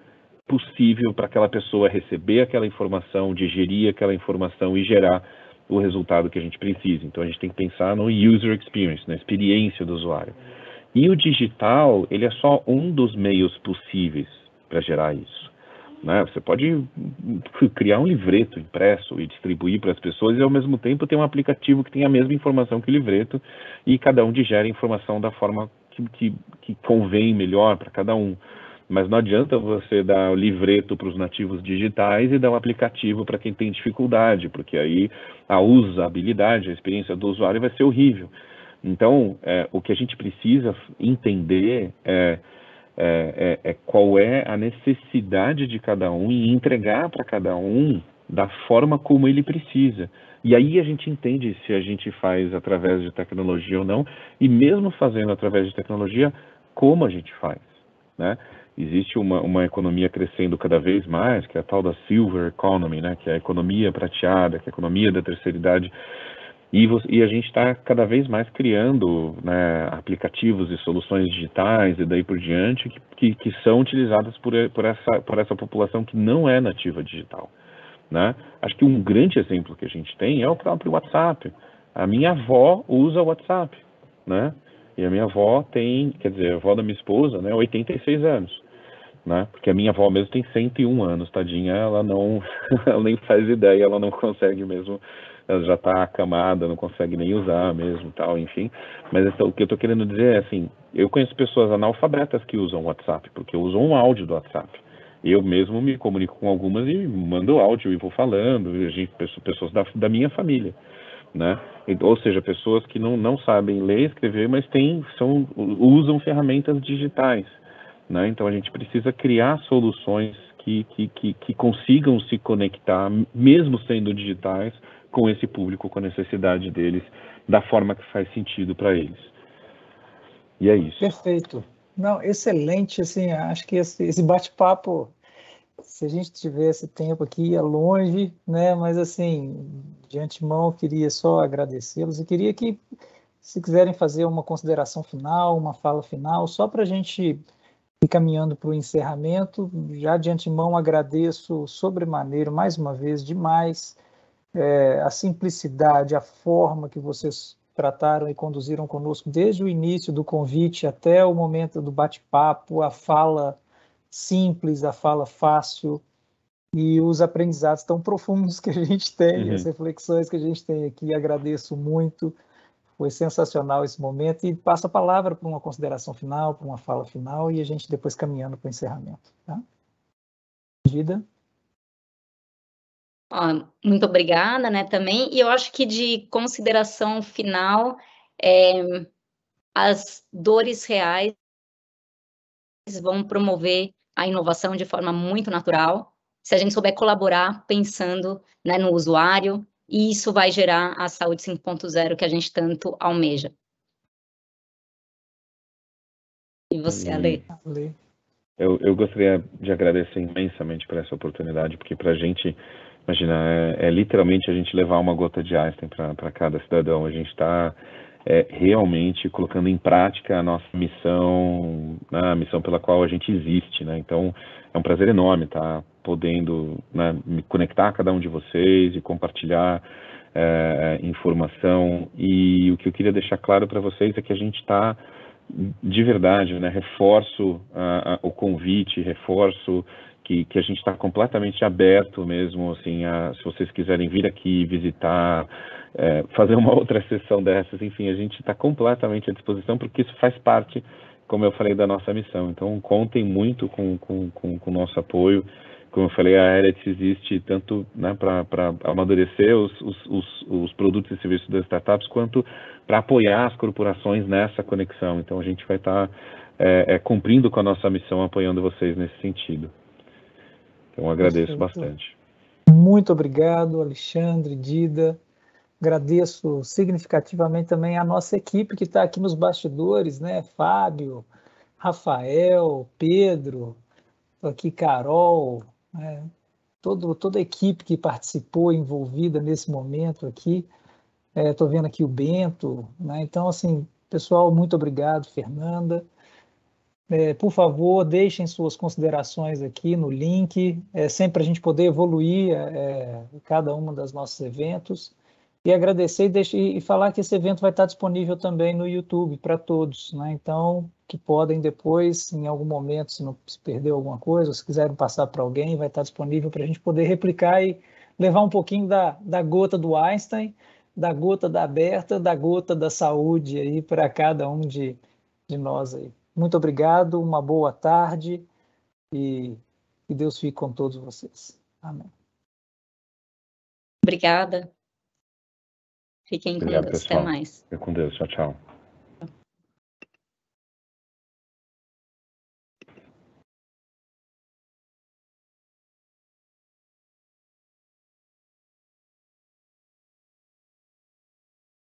possível para aquela pessoa receber aquela informação, digerir aquela informação e gerar o resultado que a gente precisa. Então a gente tem que pensar no user experience, na experiência do usuário. E o digital, ele é só um dos meios possíveis para gerar isso. Né? Você pode criar um livreto impresso e distribuir para as pessoas e ao mesmo tempo ter um aplicativo que tem a mesma informação que o livreto e cada um digere a informação da forma que, que, que convém melhor para cada um. Mas não adianta você dar o livreto para os nativos digitais e dar um aplicativo para quem tem dificuldade, porque aí a usabilidade, a experiência do usuário vai ser horrível. Então, é, o que a gente precisa entender é, é, é, é qual é a necessidade de cada um e entregar para cada um da forma como ele precisa. E aí a gente entende se a gente faz através de tecnologia ou não, e mesmo fazendo através de tecnologia, como a gente faz. Né? existe uma, uma economia crescendo cada vez mais, que é a tal da silver economy, né, que é a economia prateada, que é a economia da terceira idade, e, e a gente está cada vez mais criando né, aplicativos e soluções digitais e daí por diante que, que, que são utilizadas por, por, essa, por essa população que não é nativa digital. Né? Acho que um grande exemplo que a gente tem é o próprio WhatsApp. A minha avó usa o WhatsApp, né? E a minha avó tem, quer dizer, a avó da minha esposa, né, 86 anos né? Porque a minha avó mesmo tem 101 anos, tadinha, ela não, ela nem faz ideia, ela não consegue mesmo, ela já está acamada, não consegue nem usar mesmo, tal, enfim. Mas então, o que eu estou querendo dizer é assim, eu conheço pessoas analfabetas que usam WhatsApp, porque usam um áudio do WhatsApp. Eu mesmo me comunico com algumas e mando áudio e vou falando, gente, pessoas da, da minha família. Né? Ou seja, pessoas que não, não sabem ler escrever, mas têm, são, usam ferramentas digitais. Né? Então a gente precisa criar soluções que, que, que, que consigam se conectar, mesmo sendo digitais, com esse público, com a necessidade deles, da forma que faz sentido para eles. E é isso. Perfeito. Não, excelente. Assim, acho que esse, esse bate-papo, se a gente tivesse tempo aqui, ia longe, né? Mas assim, de antemão, queria só agradecê-los e queria que, se quiserem fazer uma consideração final, uma fala final, só para a gente e caminhando para o encerramento, já de antemão agradeço sobremaneira, mais uma vez, demais é, a simplicidade, a forma que vocês trataram e conduziram conosco desde o início do convite até o momento do bate-papo, a fala simples, a fala fácil e os aprendizados tão profundos que a gente tem, uhum. as reflexões que a gente tem aqui. Agradeço muito. Foi sensacional esse momento e passo a palavra para uma consideração final, para uma fala final e a gente depois caminhando para o encerramento. Tá? Gida? Muito obrigada, né, também. E eu acho que de consideração final, é, as dores reais vão promover a inovação de forma muito natural, se a gente souber colaborar pensando né, no usuário, e isso vai gerar a saúde 5.0 que a gente tanto almeja. E você, Ale? Eu, eu gostaria de agradecer imensamente por essa oportunidade, porque para a gente, imagina, é, é, literalmente a gente levar uma gota de Einstein para cada cidadão. A gente está é, realmente colocando em prática a nossa missão, né, a missão pela qual a gente existe. Né? Então, é um prazer enorme estar tá podendo né, me conectar a cada um de vocês e compartilhar é, informação. E o que eu queria deixar claro para vocês é que a gente está de verdade, né, reforço o convite, reforço que, que a gente está completamente aberto mesmo, assim, a, se vocês quiserem vir aqui visitar, é, fazer uma outra sessão dessas, enfim, a gente está completamente à disposição, porque isso faz parte, como eu falei, da nossa missão. Então, contem muito com o com, com, com nosso apoio. Como eu falei, a Eretz existe tanto né, para amadurecer os, os, os, os produtos e serviços das startups, quanto para apoiar as corporações nessa conexão. Então, a gente vai estar tá, é, é, cumprindo com a nossa missão, apoiando vocês nesse sentido. Então, agradeço Perfeito. bastante. Muito obrigado, Alexandre, Dida. Agradeço significativamente também a nossa equipe que está aqui nos bastidores, né? Fábio, Rafael, Pedro, aqui Carol, né? Todo, toda a equipe que participou, envolvida nesse momento aqui. Estou é, vendo aqui o Bento, né? Então, assim, pessoal, muito obrigado, Fernanda. É, por favor, deixem suas considerações aqui no link, é, sempre a gente poder evoluir é, cada um dos nossos eventos. E agradecer e, deixe, e falar que esse evento vai estar disponível também no YouTube para todos, né? Então, que podem depois, em algum momento, se não se perdeu alguma coisa, ou se quiserem passar para alguém, vai estar disponível para a gente poder replicar e levar um pouquinho da, da gota do Einstein, da gota da aberta, da gota da saúde aí para cada um de, de nós aí. Muito obrigado, uma boa tarde e que Deus fique com todos vocês. Amém. Obrigada. Fiquem com Obrigado, Deus. Pessoal. Até mais. Fiquem com Deus. Tchau, tchau.